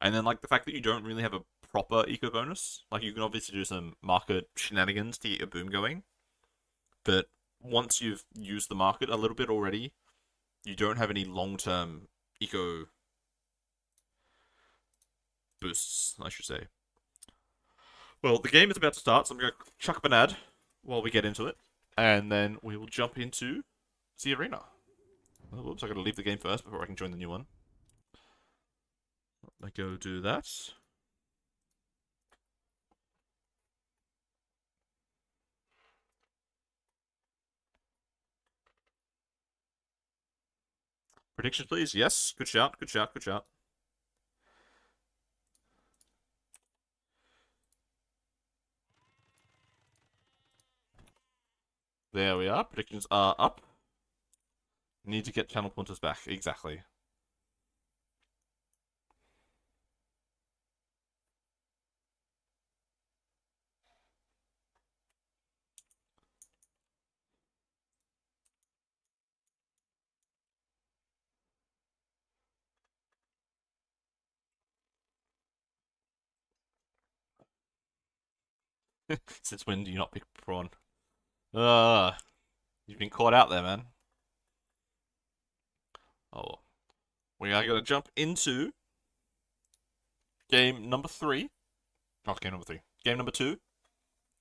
Speaker 1: And then, like, the fact that you don't really have a proper eco bonus, like, you can obviously do some market shenanigans to get your boom going, but once you've used the market a little bit already, you don't have any long term eco boosts, I should say. Well, the game is about to start, so I'm going to chuck up an ad while we get into it and then we will jump into the arena. Oh, whoops, I gotta leave the game first before I can join the new one. Let me go do that. Predictions, please. Yes. Good shout. Good shout. Good shout. There we are. Predictions are up. Need to get channel pointers back. Exactly. Since when do you not pick prawn? Uh, you've been caught out there, man. Oh. We are going to jump into game number three. Not game number three. Game number two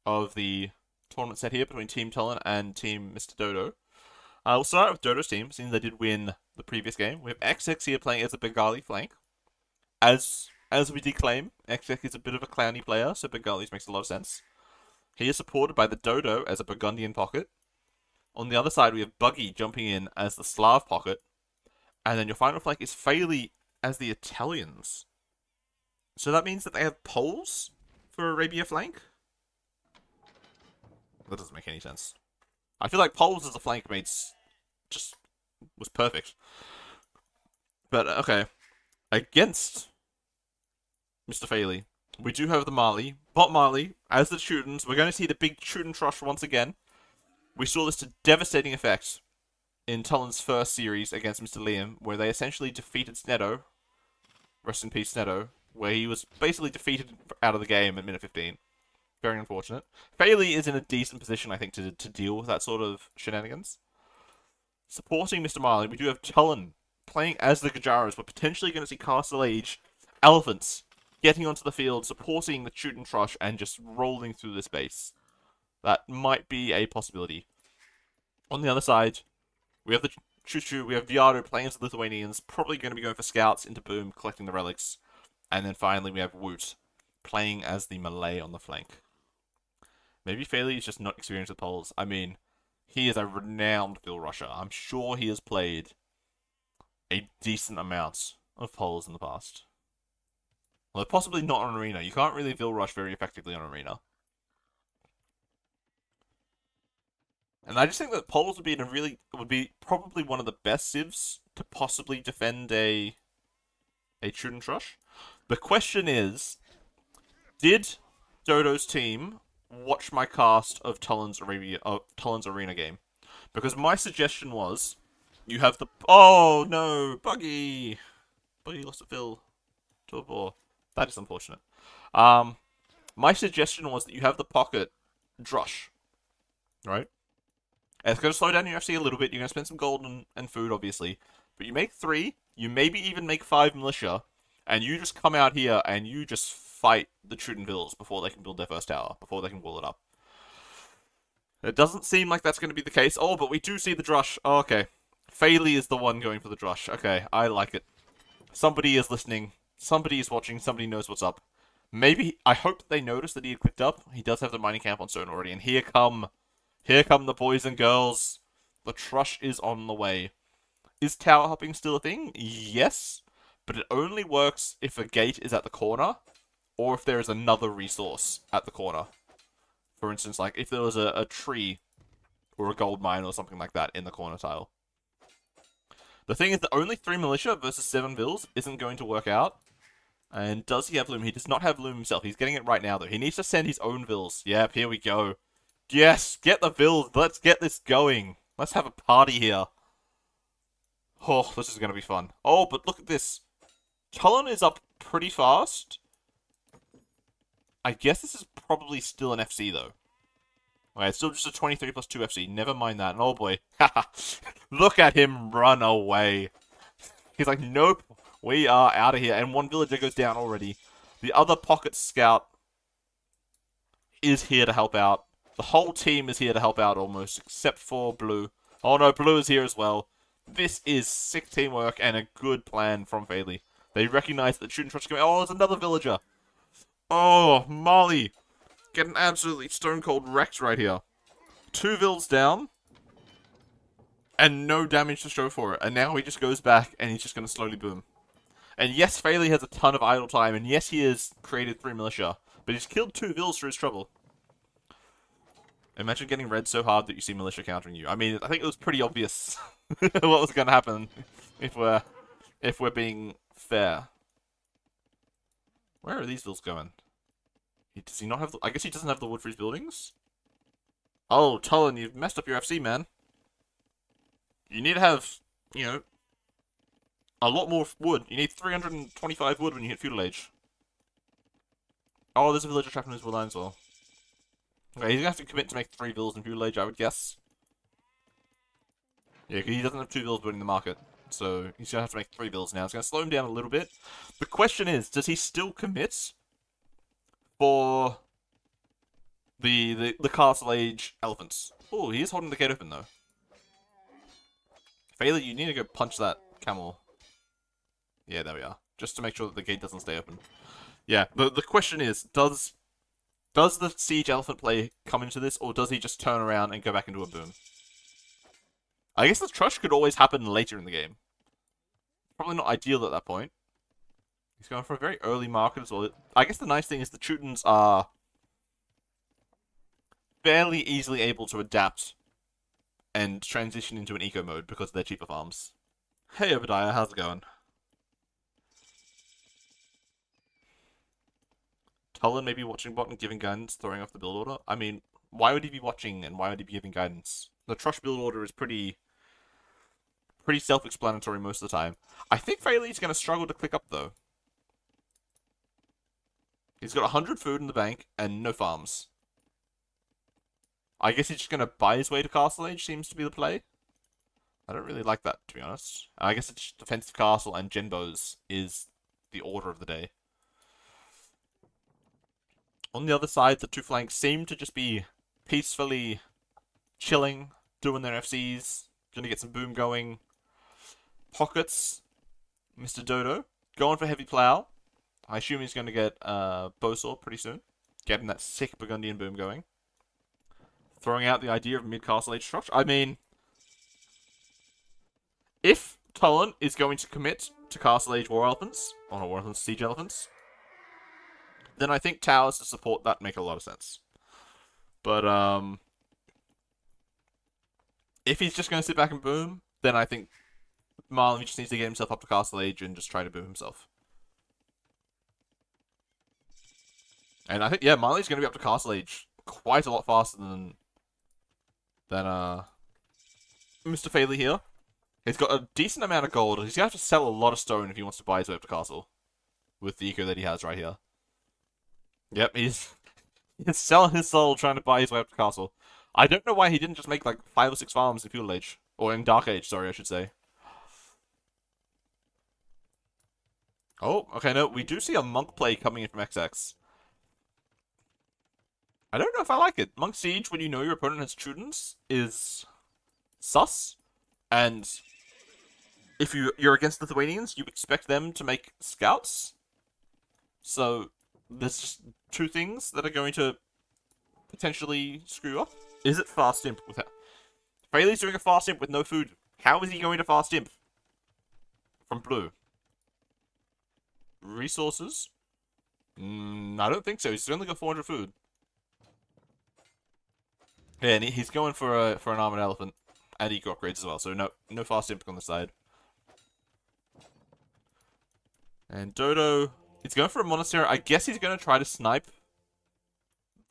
Speaker 1: of the tournament set here between Team Tullen and Team Mr. Dodo. Uh, we'll start with Dodo's team, since they did win the previous game. We have XX here playing as a Bengali flank. As as we declaim, claim, XX is a bit of a clowny player, so Bengalis makes a lot of sense. He is supported by the Dodo as a Burgundian pocket. On the other side, we have Buggy jumping in as the Slav pocket. And then your final flank is Faley as the Italians. So that means that they have Poles for Arabia flank? That doesn't make any sense. I feel like Poles as a flank mates just was perfect. But, uh, okay. Against Mr. Faley, we do have the Marley. Bot Marley, as the Teutons, we're going to see the big Teuton Trush once again. We saw this to devastating effect in Tullen's first series against Mr. Liam, where they essentially defeated Snedo. Rest in peace, Snedo. Where he was basically defeated out of the game at minute 15. Very unfortunate. Faley is in a decent position, I think, to, to deal with that sort of shenanigans. Supporting Mr. Marley, we do have Tullen playing as the Gurjaras. We're potentially going to see Castle Age Elephants getting onto the field, supporting the Teuton Trush, and just rolling through this base. That might be a possibility. On the other side, we have the Choo Choo, we have Viado playing as the Lithuanians, probably going to be going for scouts into Boom, collecting the relics. And then finally we have Woot playing as the Malay on the flank. Maybe Faley is just not experienced with Poles. I mean, he is a renowned Vill Rusher. I'm sure he has played a decent amount of Poles in the past. Well, possibly not on Arena. You can't really Vill Rush very effectively on Arena. And I just think that Poles would be in a really would be probably one of the best civs to possibly defend a a Teuton Trush. The question is, did Dodo's team watch my cast of Tullen's Arabia of Tullen's Arena game? Because my suggestion was, you have the oh no buggy, buggy lost a vill to a boar. That is unfortunate. Um, my suggestion was that you have the pocket drush, right? And it's going to slow down your FC a little bit. You're going to spend some gold and, and food, obviously. But you make three. You maybe even make five militia. And you just come out here and you just fight the Teutonvilles before they can build their first tower. Before they can wall it up. It doesn't seem like that's going to be the case. Oh, but we do see the Drush. Oh, okay. Faley is the one going for the Drush. Okay, I like it. Somebody is listening. Somebody is watching. Somebody knows what's up. Maybe, I hope they noticed that he had clicked up. He does have the mining camp on stone already. And here come here come the boys and girls. The trush is on the way. Is tower hopping still a thing? Yes, but it only works if a gate is at the corner, or if there is another resource at the corner. For instance, like if there was a, a tree or a gold mine or something like that in the corner tile. The thing is that only 3 militia versus 7 vills isn't going to work out. And does he have Loom? He does not have Loom himself. He's getting it right now, though. He needs to send his own vills. Yep, here we go. Yes, get the vills. Let's get this going. Let's have a party here. Oh, this is going to be fun. Oh, but look at this. Tullen is up pretty fast. I guess this is probably still an FC, though. Okay, it's still just a 23 plus 2 FC. Never mind that. And oh boy. look at him run away. He's like, nope, we are out of here. And one villager goes down already. The other pocket scout is here to help out. The whole team is here to help out almost, except for Blue. Oh no, Blue is here as well. This is sick teamwork and a good plan from Faley. They recognize that shooting trucks coming. Oh, there's another villager. Oh, Marley. Getting absolutely stone cold wrecked right here. Two vills down. And no damage to show for it. And now he just goes back and he's just going to slowly boom. And yes, Faley has a ton of idle time. And yes, he has created three militia. But he's killed two vills for his trouble. Imagine getting read so hard that you see militia countering you. I mean, I think it was pretty obvious what was going to happen if we're if we're being fair. Where are these vills going? Does he not have the, I guess he doesn't have the wood for his buildings? Oh, Tullen, you've messed up your FC, man. You need to have, you know, a lot more wood. You need 325 wood when you hit feudal age. Oh, there's a villager trapped in his line as well. Okay, he's gonna have to commit to make three vills in Feudal Age, I would guess. Yeah, because he doesn't have two vills winning the market. So he's gonna have to make three vills now. It's gonna slow him down a little bit. The question is, does he still commit for the the, the Castle Age elephants? Oh, he is holding the gate open though. Failure, you need to go punch that camel. Yeah, there we are. Just to make sure that the gate doesn't stay open. Yeah, the, the question is, does does the Siege Elephant play come into this, or does he just turn around and go back into a boom? I guess the trush could always happen later in the game. Probably not ideal at that point. He's going for a very early market as well. I guess the nice thing is the Teutons are fairly easily able to adapt and transition into an eco mode because they're cheaper farms. Hey Obadiah, how's it going? Tullen maybe watching bot and giving guidance, throwing off the build order. I mean, why would he be watching and why would he be giving guidance? The Trush build order is pretty pretty self-explanatory most of the time. I think Fraley's going to struggle to click up, though. He's got 100 food in the bank and no farms. I guess he's just going to buy his way to Castle Age, seems to be the play. I don't really like that, to be honest. I guess it's Defensive Castle and Genbos is the order of the day. On the other side, the two flanks seem to just be peacefully chilling, doing their FCs, gonna get some boom going. Pockets, Mr. Dodo, going for heavy plow. I assume he's gonna get uh, Bowsaw pretty soon, getting that sick Burgundian boom going throwing out the idea of mid-castle age structure. I mean, if Tullen is going to commit to castle age war elephants, or not war elephants, siege elephants, then I think towers to support that make a lot of sense. But um, if he's just going to sit back and boom, then I think Marley just needs to get himself up to castle age and just try to boom himself. And I think, yeah, Marley's going to be up to castle age quite a lot faster than than uh, Mr. Faley here. He's got a decent amount of gold. He's gonna have to sell a lot of stone if he wants to buy his way up to castle. With the eco that he has right here. Yep, he's he's selling his soul trying to buy his way up to castle. I don't know why he didn't just make like five or six farms in Feudal Age. Or in Dark Age, sorry, I should say. Oh, okay, no, we do see a monk play coming in from XX. I don't know if I like it. Monk Siege, when you know your opponent has Teutons, is sus. And if you, you're against Lithuanians, you expect them to make scouts. So there's just two things that are going to potentially screw up. Is it fast imp with Fraley's doing a fast imp with no food. How is he going to fast imp? From blue. Resources? Mm, I don't think so. He's only got 400 food. Yeah, and he's going for a for an armored elephant and eco upgrades as well. So no no fast imp on the side. And Dodo, he's going for a monastery. I guess he's going to try to snipe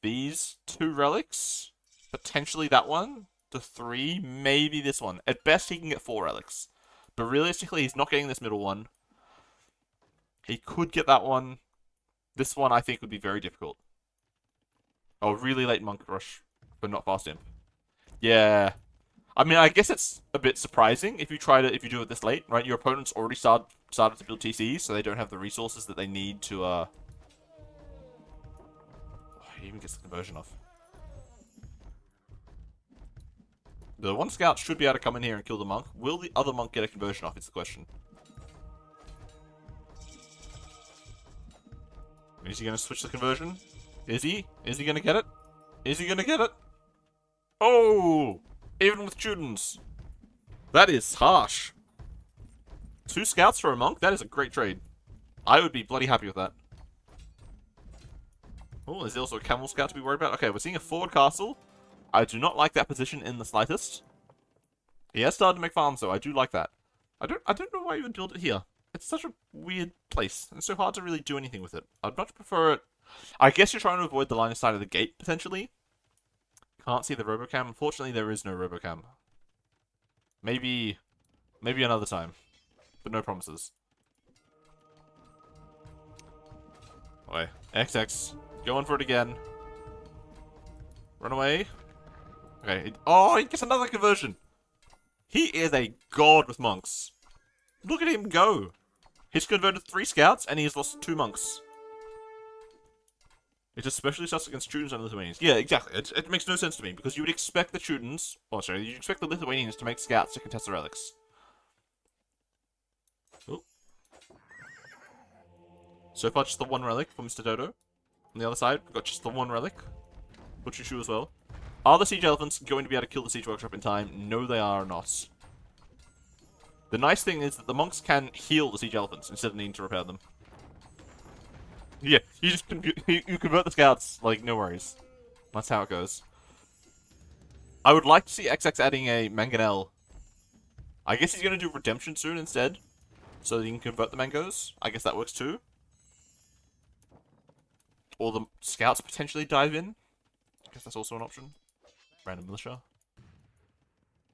Speaker 1: these two relics. Potentially that one. The three. Maybe this one. At best, he can get four relics. But realistically, he's not getting this middle one. He could get that one. This one, I think, would be very difficult. Oh, really late Monk Rush but not fast imp. Yeah. I mean, I guess it's a bit surprising if you try to if you do it this late, right? Your opponent's already start, started to build TCs, so they don't have the resources that they need to. uh... Oh, he even gets the conversion off. The one scout should be able to come in here and kill the monk. Will the other monk get a conversion off? Is the question. Is he going to switch the conversion? Is he? Is he going to get it? Is he going to get it? Oh! Even with students. That is harsh. Two scouts for a monk? That is a great trade. I would be bloody happy with that. Oh, there's also a camel scout to be worried about. Okay, we're seeing a forward castle. I do not like that position in the slightest. He has started to make farms, though. I do like that. I don't I don't know why you would build it here. It's such a weird place. And it's so hard to really do anything with it. I'd much prefer it... I guess you're trying to avoid the line of sight of the gate, potentially. Can't see the Robocam. Unfortunately, there is no Robocam. Maybe, maybe another time. But no promises. Okay, XX. Going for it again. Run away. Okay. Oh, he gets another conversion. He is a god with monks. Look at him go. He's converted three scouts and he's lost two monks. It's especially sus against Teutons and Lithuanians. Yeah, exactly. It, it makes no sense to me, because you would expect the Teutons... Oh, sorry, you'd expect the Lithuanians to make scouts to contest the relics. Oh. So far, just the one relic for Mr. Dodo. On the other side, we've got just the one relic. Butcher Shoe as well. Are the Siege Elephants going to be able to kill the Siege Workshop in time? No, they are not. The nice thing is that the monks can heal the siege elephants instead of needing to repair them. Yeah, you just you, convert the scouts, like, no worries. That's how it goes. I would like to see XX adding a Mangonel. I guess he's to do Redemption soon instead, so that he can convert the Mangos. I guess that works too. Or the scouts potentially dive in. I guess that's also an option. Random militia.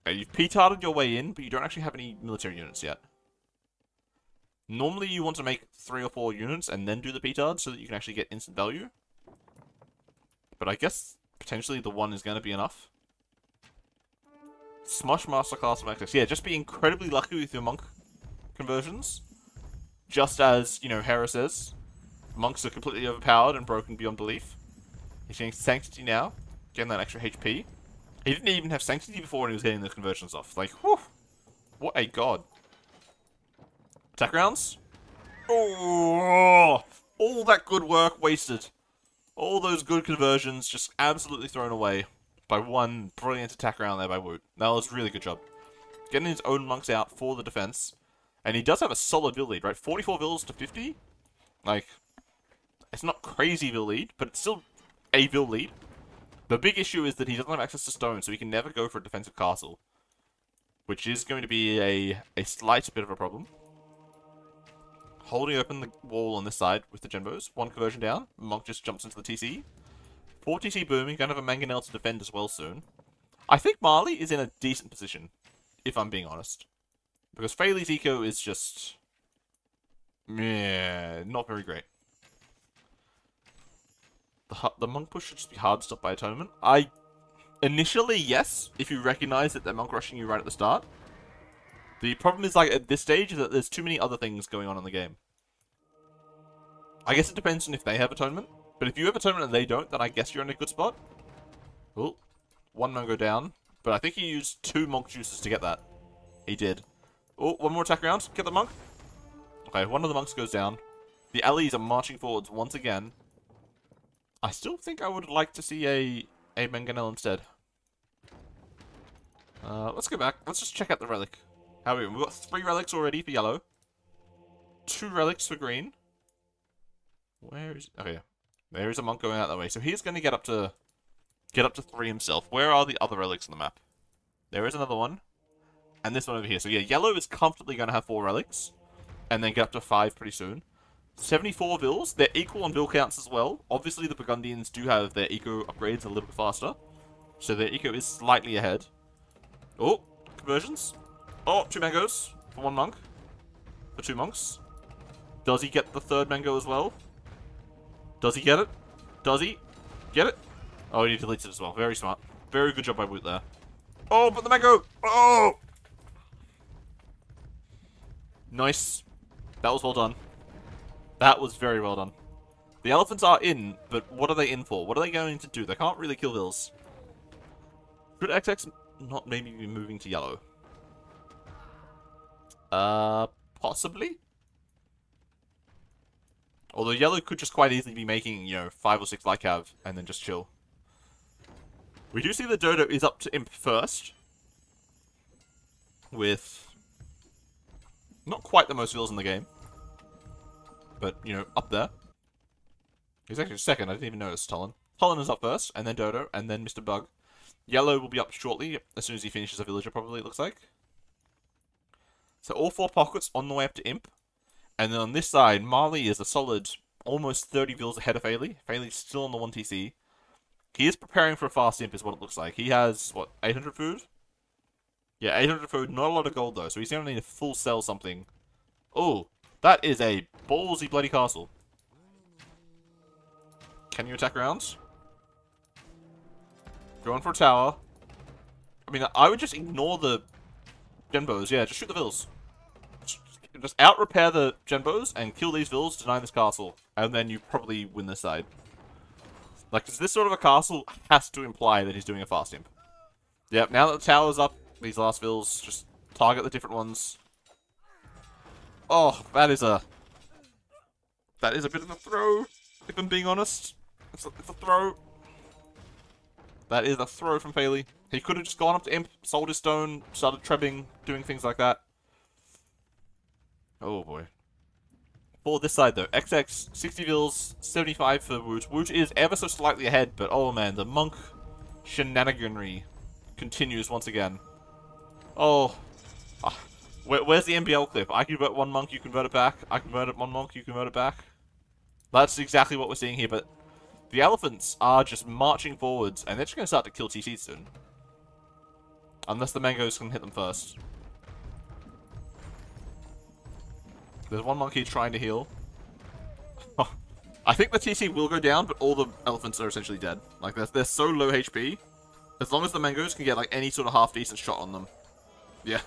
Speaker 1: Okay, you've petarded your way in, but you don't actually have any military units yet. Normally you want to make three or four units and then do the petard so that you can actually get instant value. But I guess potentially the one is going to be enough. Smosh Masterclass of Access. Yeah, just be incredibly lucky with your monk conversions. Just as, you know, Hera says, monks are completely overpowered and broken beyond belief. He's getting Sanctity now, getting that extra HP. He didn't even have Sanctity before when he was getting those conversions off. Like, whew, what a god. Attack rounds? Oh, all that good work wasted. All those good conversions just absolutely thrown away by one brilliant attack round there by Woot. That was really good job. Getting his own monks out for the defense. And he does have a solid vill lead, right? 44 vills to 50? Like, it's not crazy vill lead, but it's still a vill lead. The big issue is that he doesn't have access to stone, so he can never go for a defensive castle. Which is going to be a, a slight bit of a problem. Holding open the wall on this side with the Genbos. One conversion down. Monk just jumps into the TC. 4 TC booming, to have a Mangonel to defend as well soon. I think Marley is in a decent position, if I'm being honest. Because Faley's eco is just... Yeah, not very great. The, the monk push should just be hard stopped by atonement. I initially yes, if you recognize that they're monk rushing you right at the start. The problem is like at this stage that there's too many other things going on in the game. I guess it depends on if they have atonement. But if you have atonement and they don't, then I guess you're in a good spot. Oh, one go down. But I think he used two monk juices to get that. He did. Oh, one more attack round. Get the monk. Okay, one of the monks goes down. The allies are marching forwards once again. I still think I would like to see a, a Mangonel instead. Uh, let's go back. Let's just check out the relic. How are we? We've got three relics already for yellow. Two relics for green. Where is... Oh, yeah. there is a monk going out that way. So he's going to get up to... Get up to three himself. Where are the other relics on the map? There is another one. And this one over here. So yeah, yellow is comfortably going to have four relics. And then get up to five pretty soon. 74 vills. They're equal on vill counts as well. Obviously, the Burgundians do have their eco upgrades a little bit faster. So their eco is slightly ahead. Oh, conversions. Oh, two mangoes for one monk. For two monks. Does he get the third mango as well? Does he get it? Does he? Get it? Oh, he deletes it as well. Very smart. Very good job by Woot there. Oh, but the mango! Oh! Nice. That was well done. That was very well done. The elephants are in, but what are they in for? What are they going to do? They can't really kill Vills. Could XX not maybe be moving to yellow? Uh, possibly? Although yellow could just quite easily be making, you know, 5 or 6 Lycav and then just chill. We do see the Dodo is up to Imp first. With not quite the most Vills in the game but, you know, up there. He's actually second, I didn't even notice Tullen. Tullen is up first, and then Dodo, and then Mr. Bug. Yellow will be up shortly, as soon as he finishes a villager, probably, it looks like. So all four pockets on the way up to Imp. And then on this side, Marley is a solid almost 30 vills ahead of Faley. Faley's still on the 1TC. He is preparing for a fast imp is what it looks like. He has, what, 800 food? Yeah, 800 food, not a lot of gold though, so he's going to need to full sell something. Oh, that is a ballsy bloody castle. Can you attack rounds? Going for a tower. I mean, I would just ignore the Genbos. Yeah, just shoot the Vills. Just out-repair the Genbos and kill these Vills, deny this castle. And then you probably win this side. Like, this sort of a castle has to imply that he's doing a fast imp. Yep, now that the tower's up, these last Vills, just target the different ones. Oh, that is a... That is a bit of a throw, if I'm being honest. It's a, it's a throw. That is a throw from Faley. He could have just gone up to Imp, sold his stone, started trebbing, doing things like that. Oh boy. For this side though, XX 60 vills, 75 for Woot. Woot is ever so slightly ahead, but oh man, the monk shenaniganry continues once again. Oh, ah, where, where's the NBL clip? I convert one monk, you convert it back. I convert it one monk, you convert it back. That's exactly what we're seeing here, but the elephants are just marching forwards, and they're just going to start to kill TC soon. Unless the mangoes can hit them first. There's one monkey trying to heal. I think the TC will go down, but all the elephants are essentially dead. Like, they're, they're so low HP. As long as the mangoes can get, like, any sort of half-decent shot on them. Yeah.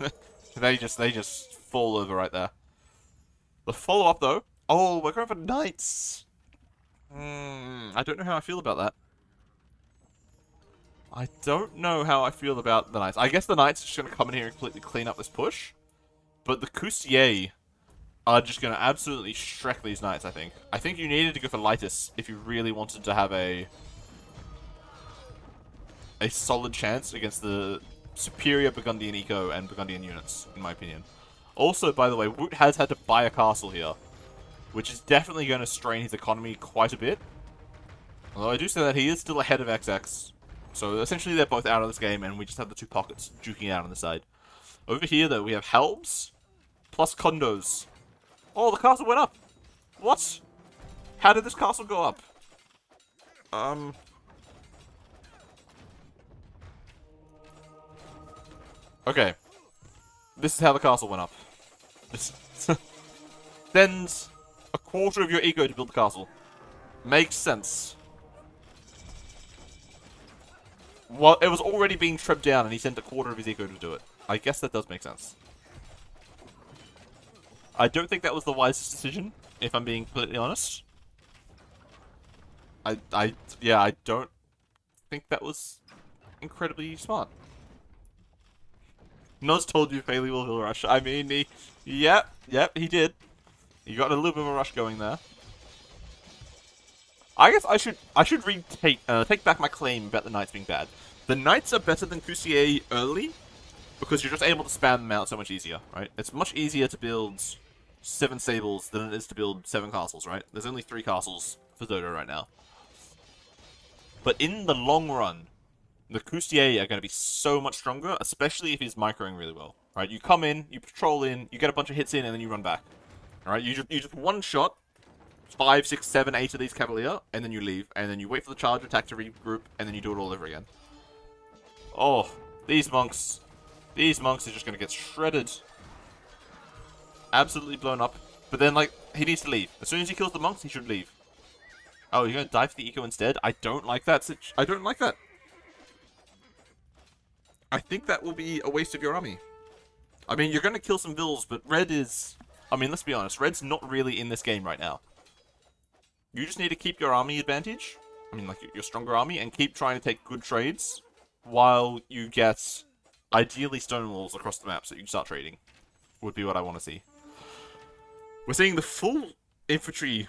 Speaker 1: they just, they just fall over right there. The follow-up, though. Oh, we're going for knights. Hmm, I don't know how I feel about that. I don't know how I feel about the knights. I guess the knights are just going to come in here and completely clean up this push. But the Coustilliers are just going to absolutely shrek these knights, I think. I think you needed to go for Leitis if you really wanted to have a a solid chance against the superior Burgundian eco and Burgundian units, in my opinion. Also, by the way, Woot has had to buy a castle here, which is definitely going to strain his economy quite a bit. Although I do say that he is still ahead of XX. So essentially they're both out of this game, and we just have the two pockets duking out on the side. Over here, though, we have Helbs plus Condos. Oh, the castle went up. What? How did this castle go up? Um... Okay. This is how the castle went up. Sends a quarter of your eco to build the castle. Makes sense. Well, it was already being trimmed down and he sent a quarter of his eco to do it. I guess that does make sense. I don't think that was the wisest decision, if I'm being completely honest. I, I, yeah, I don't think that was incredibly smart. Noz told you Faley will Vill Rush. I mean, he, yep, yep, he did. He got a little bit of a rush going there. I guess I should I should retake uh, take back my claim about the knights being bad. The knights are better than Coustillier early because you're just able to spam them out so much easier, right? It's much easier to build seven stables than it is to build seven castles, right? There's only three castles for Dodo right now. But in the long run, the Coustillier are going to be so much stronger, especially if he's microing really well, right? You come in, you patrol in, you get a bunch of hits in, and then you run back. Alright, you just, you just one shot, five, six, seven, eight of these Cavalier, and then you leave, and then you wait for the charge attack to regroup, and then you do it all over again. Oh, these monks. These monks are just going to get shredded absolutely blown up. But then, like, he needs to leave. As soon as he kills the monks, he should leave. Oh, you're gonna die for the eco instead? I don't like that. I don't like that. I think that will be a waste of your army. I mean, you're gonna kill some vills, but red is... I mean, let's be honest. Red's not really in this game right now. You just need to keep your army advantage. I mean, like, your stronger army, and keep trying to take good trades while you get, ideally, stone walls across the map so you can start trading. Would be what I want to see. We're seeing the full infantry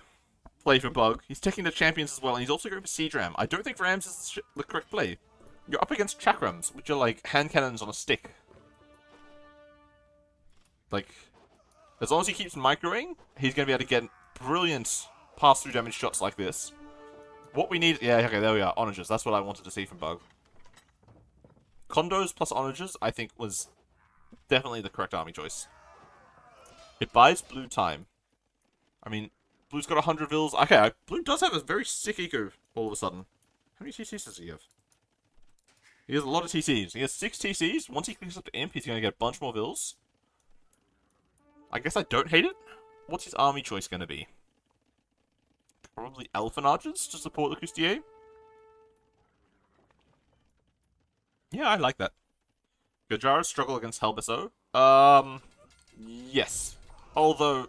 Speaker 1: play for Bug. He's taking the champions as well, and he's also going for Siege Ram. I don't think Rams is the correct play. You're up against Chakrams, which are like hand cannons on a stick. Like, as long as he keeps microing, he's going to be able to get brilliant pass-through damage shots like this. What we need... Yeah, okay, there we are. Onagers. That's what I wanted to see from Bug. Condos plus Onagers, I think, was definitely the correct army choice. It buys blue time. I mean, blue's got 100 vills. Okay, blue does have a very sick eco all of a sudden. How many TCs does he have? He has a lot of TCs. He has 6 TCs. Once he clicks up to Imp, he's going to get a bunch more vills. I guess I don't hate it. What's his army choice going to be? Probably Elephant Archers to support the Cuirassier? Yeah, I like that. Gurjara struggle against Helbeso. Um, yes. Although,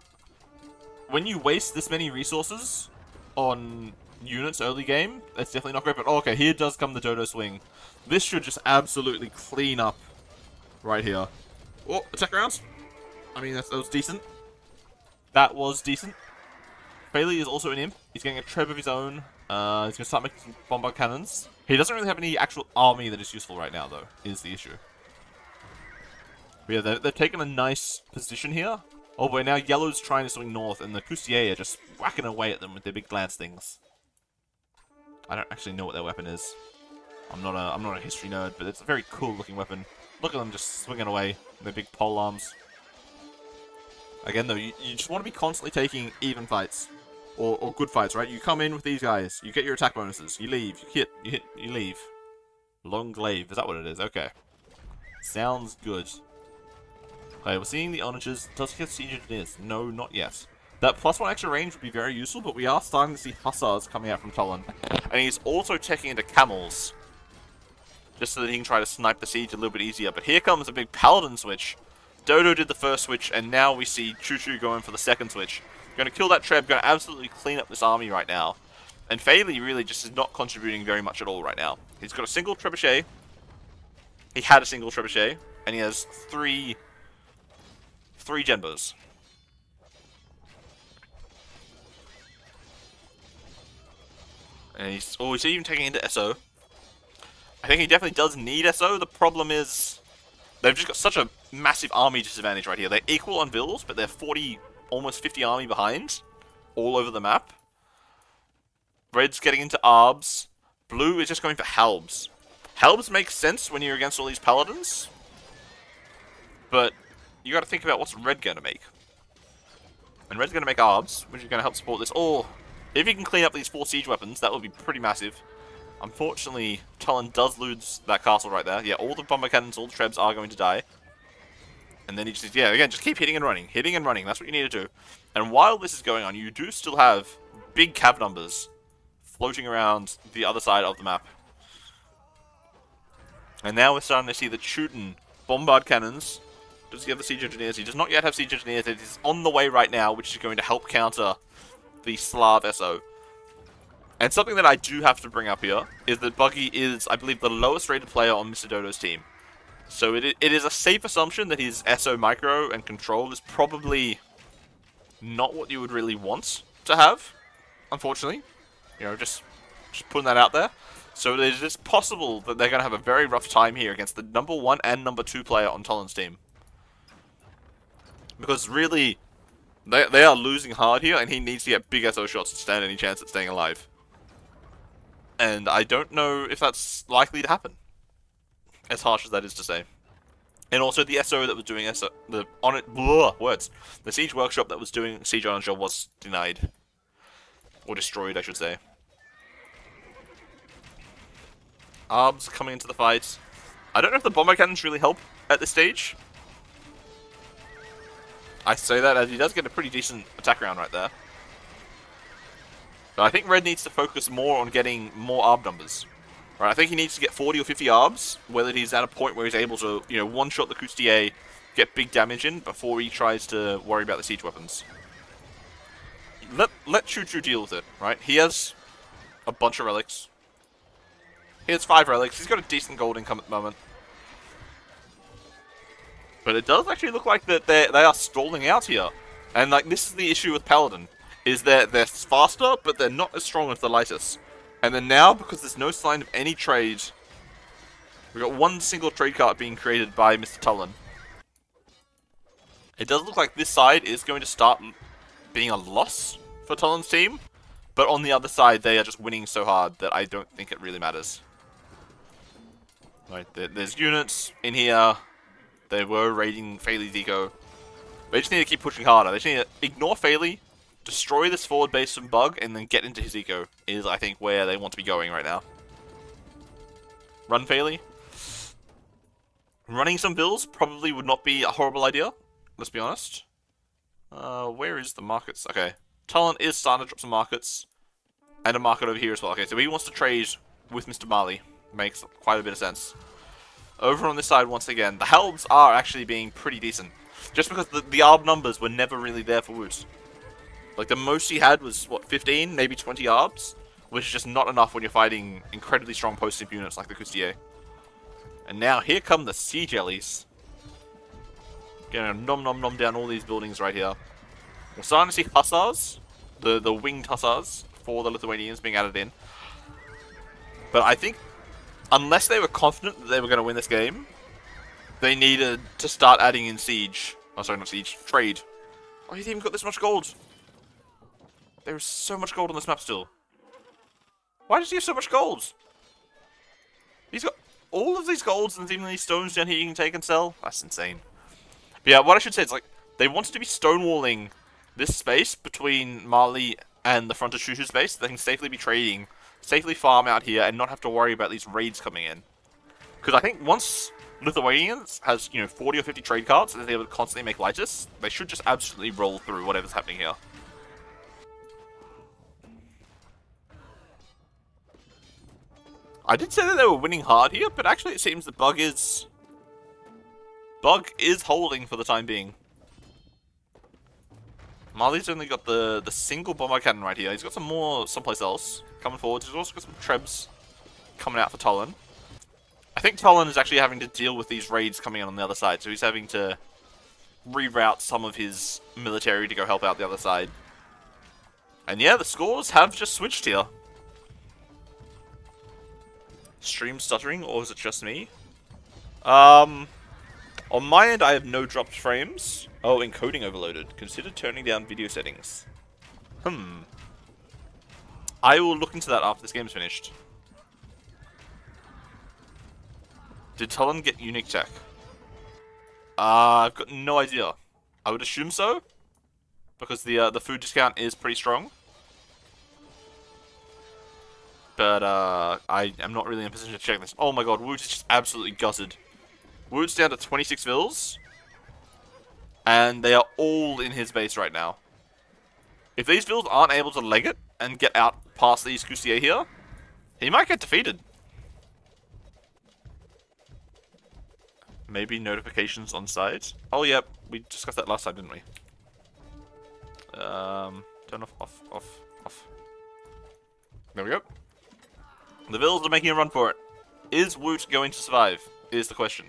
Speaker 1: when you waste this many resources on units early game, that's definitely not great. But oh, okay, here does come the Dodo swing. This should just absolutely clean up right here. Oh, attack rounds. I mean, that was decent. That was decent. Bailey is also an imp. He's getting a treb of his own. Uh, he's going to start making some bombard cannons. He doesn't really have any actual army that is useful right now, though, is the issue. But yeah, they've taken a nice position here Oh, but now yellow's trying to swing north, and the Coustillier are just whacking away at them with their big lance things. I don't actually know what their weapon is. I'm not a I'm not a history nerd, but it's a very cool looking weapon. Look at them just swinging away, with their big pole arms. Again, though, you, you just want to be constantly taking even fights. Or, or good fights, right? You come in with these guys, you get your attack bonuses, you leave, you hit, you hit, you leave. Long glaive, is that what it is? Okay. Sounds good. Okay, we're seeing the onagers. Does he get siege engineers? No, not yet. That plus one extra range would be very useful, but we are starting to see hussars coming out from Tullen. And he's also checking into camels. Just so that he can try to snipe the siege a little bit easier. But here comes a big paladin switch. Dodo did the first switch, and now we see Choo Choo going for the second switch. To kill that Treb, to absolutely clean up this army right now. And Faley really just is not contributing very much at all right now. He's got a single trebuchet. He had a single trebuchet, and he has three, three Genbos. And he's, oh, he's even taking into SO. I think he definitely does need SO. The problem is they've just got such a massive army disadvantage right here. They're equal on vills, but they're 40, almost 50 army behind all over the map. Red's getting into Arbs. Blue is just going for Halbs. Halbs makes sense when you're against all these Paladins. But you gotta think about what's Red gonna make. And Red's gonna make Arbs, which is gonna help support this. Or, if he can clean up these four siege weapons, that would be pretty massive. Unfortunately, Tullen does lose that castle right there. Yeah, all the bombard cannons, all the trebs are going to die. And then he just, yeah, again, just keep hitting and running. Hitting and running, that's what you need to do. And while this is going on, you do still have big cav numbers floating around the other side of the map. And now we're starting to see the Chutin bombard cannons. Does he have the siege engineers? He does not yet have siege engineers. It is on the way right now, which is going to help counter the Slav SO. And something that I do have to bring up here is that Buggy is, I believe, the lowest rated player on Mr. Dodo's team. So it, it is a safe assumption that his SO micro and control is probably not what you would really want to have, unfortunately. You know, just, just putting that out there. So it is possible that they're going to have a very rough time here against the number one and number two player on Tullen's team. Because really, they, they are losing hard here, and he needs to get big SO shots to stand any chance at staying alive. And I don't know if that's likely to happen. As harsh as that is to say. And also the SO that was doing SO, the on it blah, words. The Siege Workshop that was doing Siege on job was denied. Or destroyed, I should say. Arbs coming into the fight. I don't know if the bombard cannons really help at this stage. I say that as he does get a pretty decent attack round right there. But I think Red needs to focus more on getting more ARB numbers. Right, I think he needs to get 40 or 50 ARBs, whether he's at a point where he's able to, you know, one-shot the Coustillier, get big damage in before he tries to worry about the siege weapons. Let let Choo deal with it, right? He has a bunch of relics. He has five relics. He's got a decent gold income at the moment. But it does actually look like that they they are stalling out here. And like this is the issue with Paladin is that they're faster, but they're not as strong as the lightest. And then now, because there's no sign of any trade, we've got one single trade cart being created by Mr. Tullen. It does look like this side is going to start being a loss for Tullen's team, but on the other side, they are just winning so hard that I don't think it really matters. Right, there's units in here. They were raiding Faley's eco. They just need to keep pushing harder. They just need to ignore Faley, destroy this forward base from Bug, and then get into his eco is, I think, where they want to be going right now. Run Faley. Running some vills probably would not be a horrible idea, let's be honest. Uh, where is the markets? Okay. Tullen is starting to drop some markets. And a market over here as well. Okay, so he wants to trade with Mr. Marley. Makes quite a bit of sense. Over on this side, once again, the Helbs are actually being pretty decent. Just because the, the ARB numbers were never really there for Woot. Like, the most he had was, what, 15, maybe 20 ARBs? Which is just not enough when you're fighting incredibly strong post-imp units like the Coustillier. And now, here come the Sea Jellies. Gonna nom nom nom down all these buildings right here. We're starting to see Hussars. The, the winged Hussars for the Lithuanians being added in. But I think, unless they were confident that they were going to win this game, they needed to start adding in Siege. Oh, sorry, not Siege. Trade Oh, he's even got this much gold. There is so much gold on this map still. Why does he have so much gold? He's got all of these golds and even these stones down here you can take and sell. That's insane. But yeah, what I should say is like they wanted to be stonewalling this space between Marley and the front of Shushu's base. They can safely be trading, safely farm out here, and not have to worry about these raids coming in. Because I think once Lithuanians has you know 40 or 50 trade cards and they're able to constantly make Leitis, they should just absolutely roll through whatever's happening here. I did say that they were winning hard here, but actually it seems the bug is... Bug is holding for the time being. Marley's only got the, the single bombard cannon right here. He's got some more someplace else coming forward. He's also got some trebs coming out for Tullen. I think Tullen is actually having to deal with these raids coming in on the other side, so he's having to reroute some of his military to go help out the other side. And yeah, the scores have just switched here. Stream stuttering, or is it just me? Um, on my end, I have no dropped frames. Oh, encoding overloaded. Consider turning down video settings. Hmm. I will look into that after this game is finished. Did Tullen get unique tech? Uh, I've got no idea. I would assume so, because the uh, the food discount is pretty strong but uh, I am not really in a position to check this. Oh my god, Woot is just absolutely gutted. Woot's down to 26 vills, and they are all in his base right now. If these vills aren't able to leg it and get out past these Coustillier here, he might get defeated. Maybe notifications on site. Oh, yep, we discussed that last time, didn't we? Um, turn off, off, off, off. There we go. The Vills are making a run for it. Is Woot going to survive? Is the question.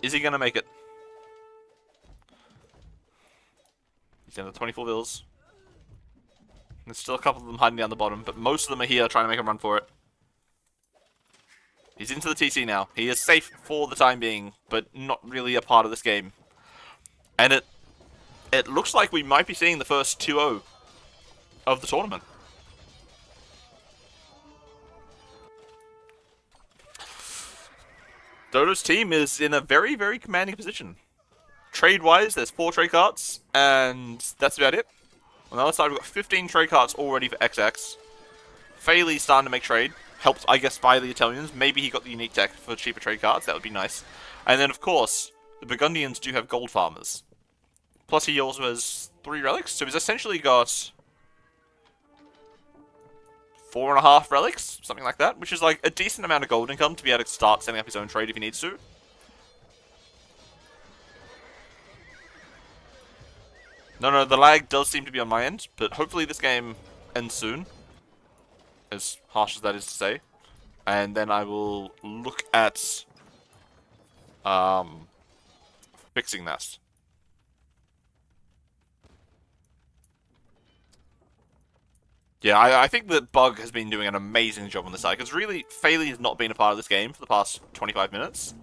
Speaker 1: Is he going to make it? He's down to 24 Vills. There's still a couple of them hiding down the bottom, but most of them are here trying to make a run for it. He's into the TC now. He is safe for the time being, but not really a part of this game. And it it looks like we might be seeing the first 2-0 of the tournament. Dodo's team is in a very, very commanding position. Trade-wise, there's four trade cards, and that's about it. On the other side, we've got 15 trade cards already for XX. Faley's starting to make trade. Helped, I guess, by the Italians. Maybe he got the unique tech for cheaper trade cards. That would be nice. And then, of course, the Burgundians do have gold farmers. Plus, he also has three relics, so he's essentially got four and a half relics, something like that, which is like a decent amount of gold income to be able to start setting up his own trade if he needs to. No, no, the lag does seem to be on my end, but hopefully this game ends soon. As harsh as that is to say. And then I will look at um, fixing that. Yeah, I, I, think that Bug has been doing an amazing job on the side, because really, Faley has not been a part of this game for the past 25 minutes.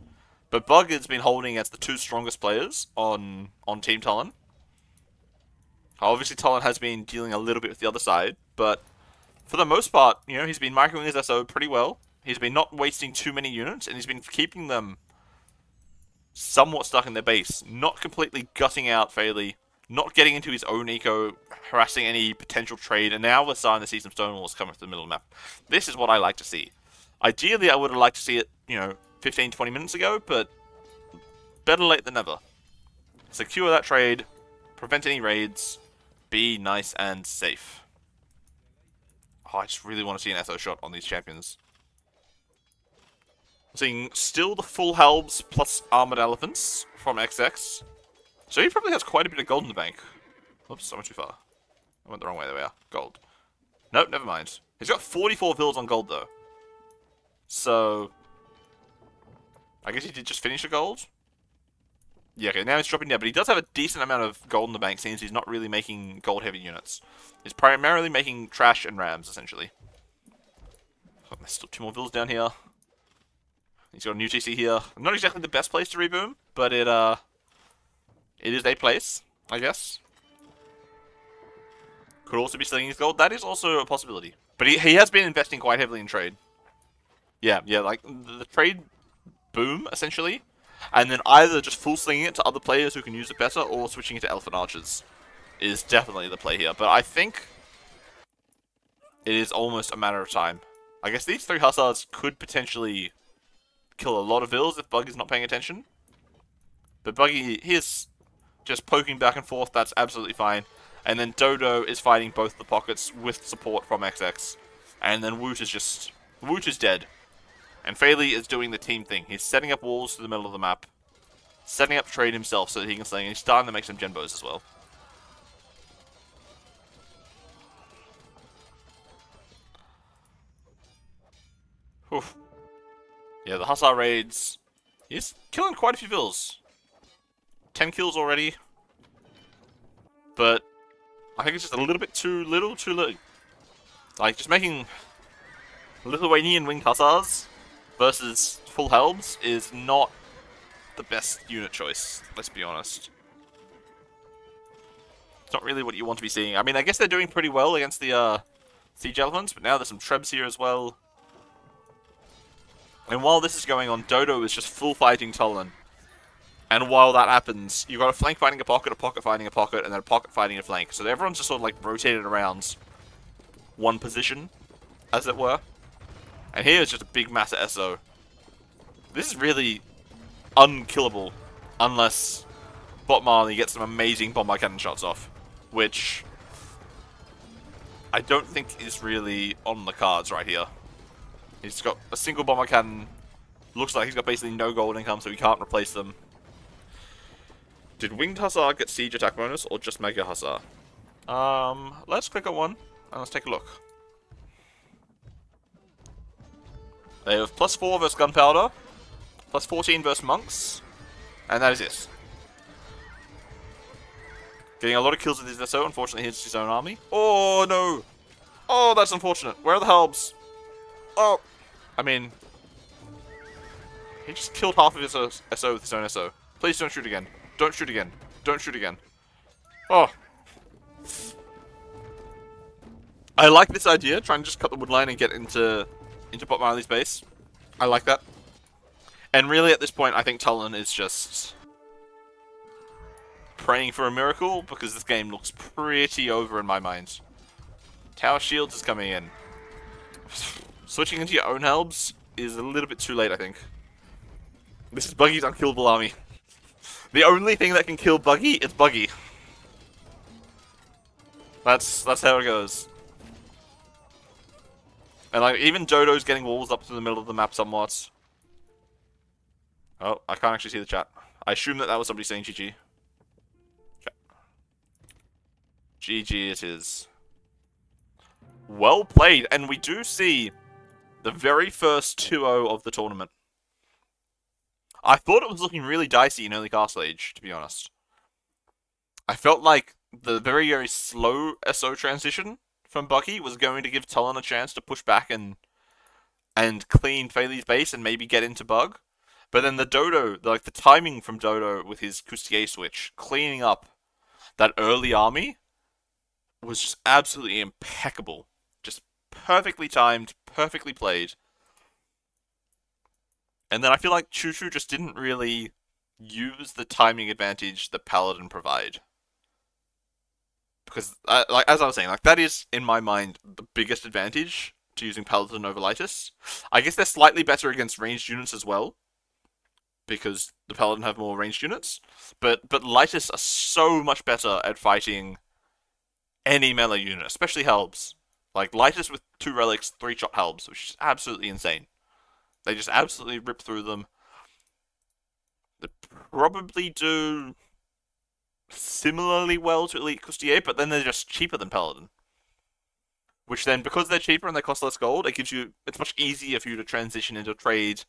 Speaker 1: But Bug has been holding as the two strongest players on, on Team Tullen. Obviously, Tullen has been dealing a little bit with the other side, but for the most part, you know, he's been microing his SO pretty well. He's been not wasting too many units, and he's been keeping them somewhat stuck in their base, not completely gutting out Faley not getting into his own eco, harassing any potential trade, and now we're starting to see some Stonewalls coming to the middle of the map. This is what I like to see. Ideally, I would have liked to see it, you know, 15, 20 minutes ago, but better late than never. Secure that trade, prevent any raids, be nice and safe. Oh, I just really want to see an Etho shot on these champions. seeing still the full Helbs plus Armored Elephants from XX. So he probably has quite a bit of gold in the bank. Oops, I went too far. I went the wrong way, there we are. Gold. Nope, never mind. He's got 44 vills on gold, though. So... I guess he did just finish a gold? Yeah, okay, now he's dropping down, but he does have a decent amount of gold in the bank, since he's not really making gold-heavy units. He's primarily making trash and rams, essentially. Oh, there's still two more vills down here. He's got a new TC here. Not exactly the best place to reboom, but it, uh It is a place, I guess. Could also be selling his gold. That is also a possibility. But he, he has been investing quite heavily in trade. Yeah, yeah, like the trade boom, essentially. And then either just full slinging it to other players who can use it better or switching it to Elephant Archers is definitely the play here. But I think it is almost a matter of time. I guess these three Hussars could potentially kill a lot of vills if Buggy's not paying attention. But Buggy, he's just poking back and forth, that's absolutely fine. And then Dodo is fighting both the pockets with support from XX. And then Woot is just... Woot is dead. And Faley is doing the team thing. He's setting up walls to the middle of the map. Setting up trade himself so that he can sling. And he's starting to make some genbos as well. Oof. Yeah, the Hussar raids. He's killing quite a few vills. 10 kills already. But I think it's just a little bit too little, too little. Like, just making Lithuanian winged Hussars versus full Helbs is not the best unit choice, let's be honest. It's not really what you want to be seeing. I mean, I guess they're doing pretty well against the uh, Siege Elephants, but now there's some Trebs here as well. And while this is going on, Dodo is just full fighting Tullen. And while that happens, you've got a flank finding a pocket, a pocket finding a pocket, and then a pocket finding a flank. So everyone's just sort of like rotated around one position, as it were. And here is just a big mass of SO. This is really unkillable unless Bot Marley gets some amazing bombard cannon shots off, which I don't think is really on the cards right here. He's got a single bombard cannon. Looks like he's got basically no gold income, so he can't replace them. Did Winged Hussar get siege attack bonus, or just Mega Hussar? Um, let's click on one, and let's take a look. They have plus 4 versus Gunpowder, plus 14 versus Monks, and that is it. Getting a lot of kills with his SO, unfortunately hits his own army. Oh no! Oh, that's unfortunate. Where are the helms? Oh! I mean, he just killed half of his SO with his own SO. Please don't shoot again. Don't shoot again. Don't shoot again. Oh. I like this idea, trying to just cut the wood line and get into into Pop Marley's base. I like that. And really, at this point, I think Tullen is just praying for a miracle, because this game looks pretty over in my mind. Tower Shields is coming in. Switching into your own helms is a little bit too late, I think. This is Buggy's unkillable army. The only thing that can kill Buggy is Buggy. That's that's how it goes. And like even Dodo's getting walls up to the middle of the map somewhat. Oh, I can't actually see the chat. I assume that that was somebody saying GG. GG it is. Well played, and we do see the very first 2-0 of the tournament. I thought it was looking really dicey in early Castle Age, to be honest. I felt like the very, very slow SO transition from Buggy was going to give Tullen a chance to push back and and clean Faley's base and maybe get into Bug. But then the Dodo, like the timing from Dodo with his Coustillier switch, cleaning up that early army was just absolutely impeccable. Just perfectly timed, perfectly played. And then I feel like Choo Choo just didn't really use the timing advantage that Paladin provide. Because, uh, like as I was saying, like that is in my mind the biggest advantage to using Paladin over Leitis. I guess they're slightly better against ranged units as well, because the Paladin have more ranged units. But but Leitis are so much better at fighting any melee unit, especially Helbs. Like Leitis with two relics, three shot Helbs, which is absolutely insane. They just absolutely rip through them. They probably do similarly well to Elite Coustillier, but then they're just cheaper than Paladin. Which then, because they're cheaper and they cost less gold, it gives you it's much easier for you to transition into trade,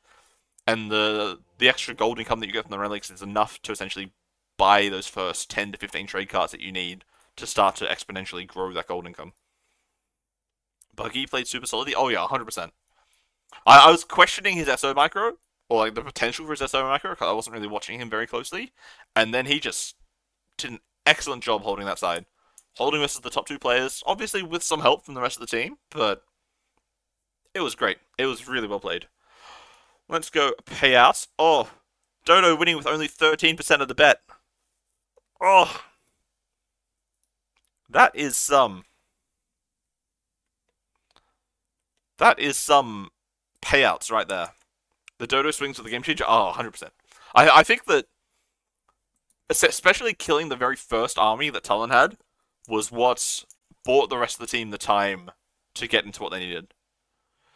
Speaker 1: and the the extra gold income that you get from the relics is enough to essentially buy those first 10 to 15 trade cards that you need to start to exponentially grow that gold income. Buggy played super solidly. Oh yeah, 100%. I, I was questioning his SO micro, or like the potential for his SO micro, because I wasn't really watching him very closely, and then he just did an excellent job holding that side. Holding versus the top two players, obviously with some help from the rest of the team, but it was great. It was really well played. Let's go payouts. Oh, Dodo winning with only 13% of the bet. Oh, that is some. That is some payouts right there. The Dodo swings with the game changer. Oh, 100%. I, I think that, especially killing the very first army that Tullen had, was what bought the rest of the team the time to get into what they needed.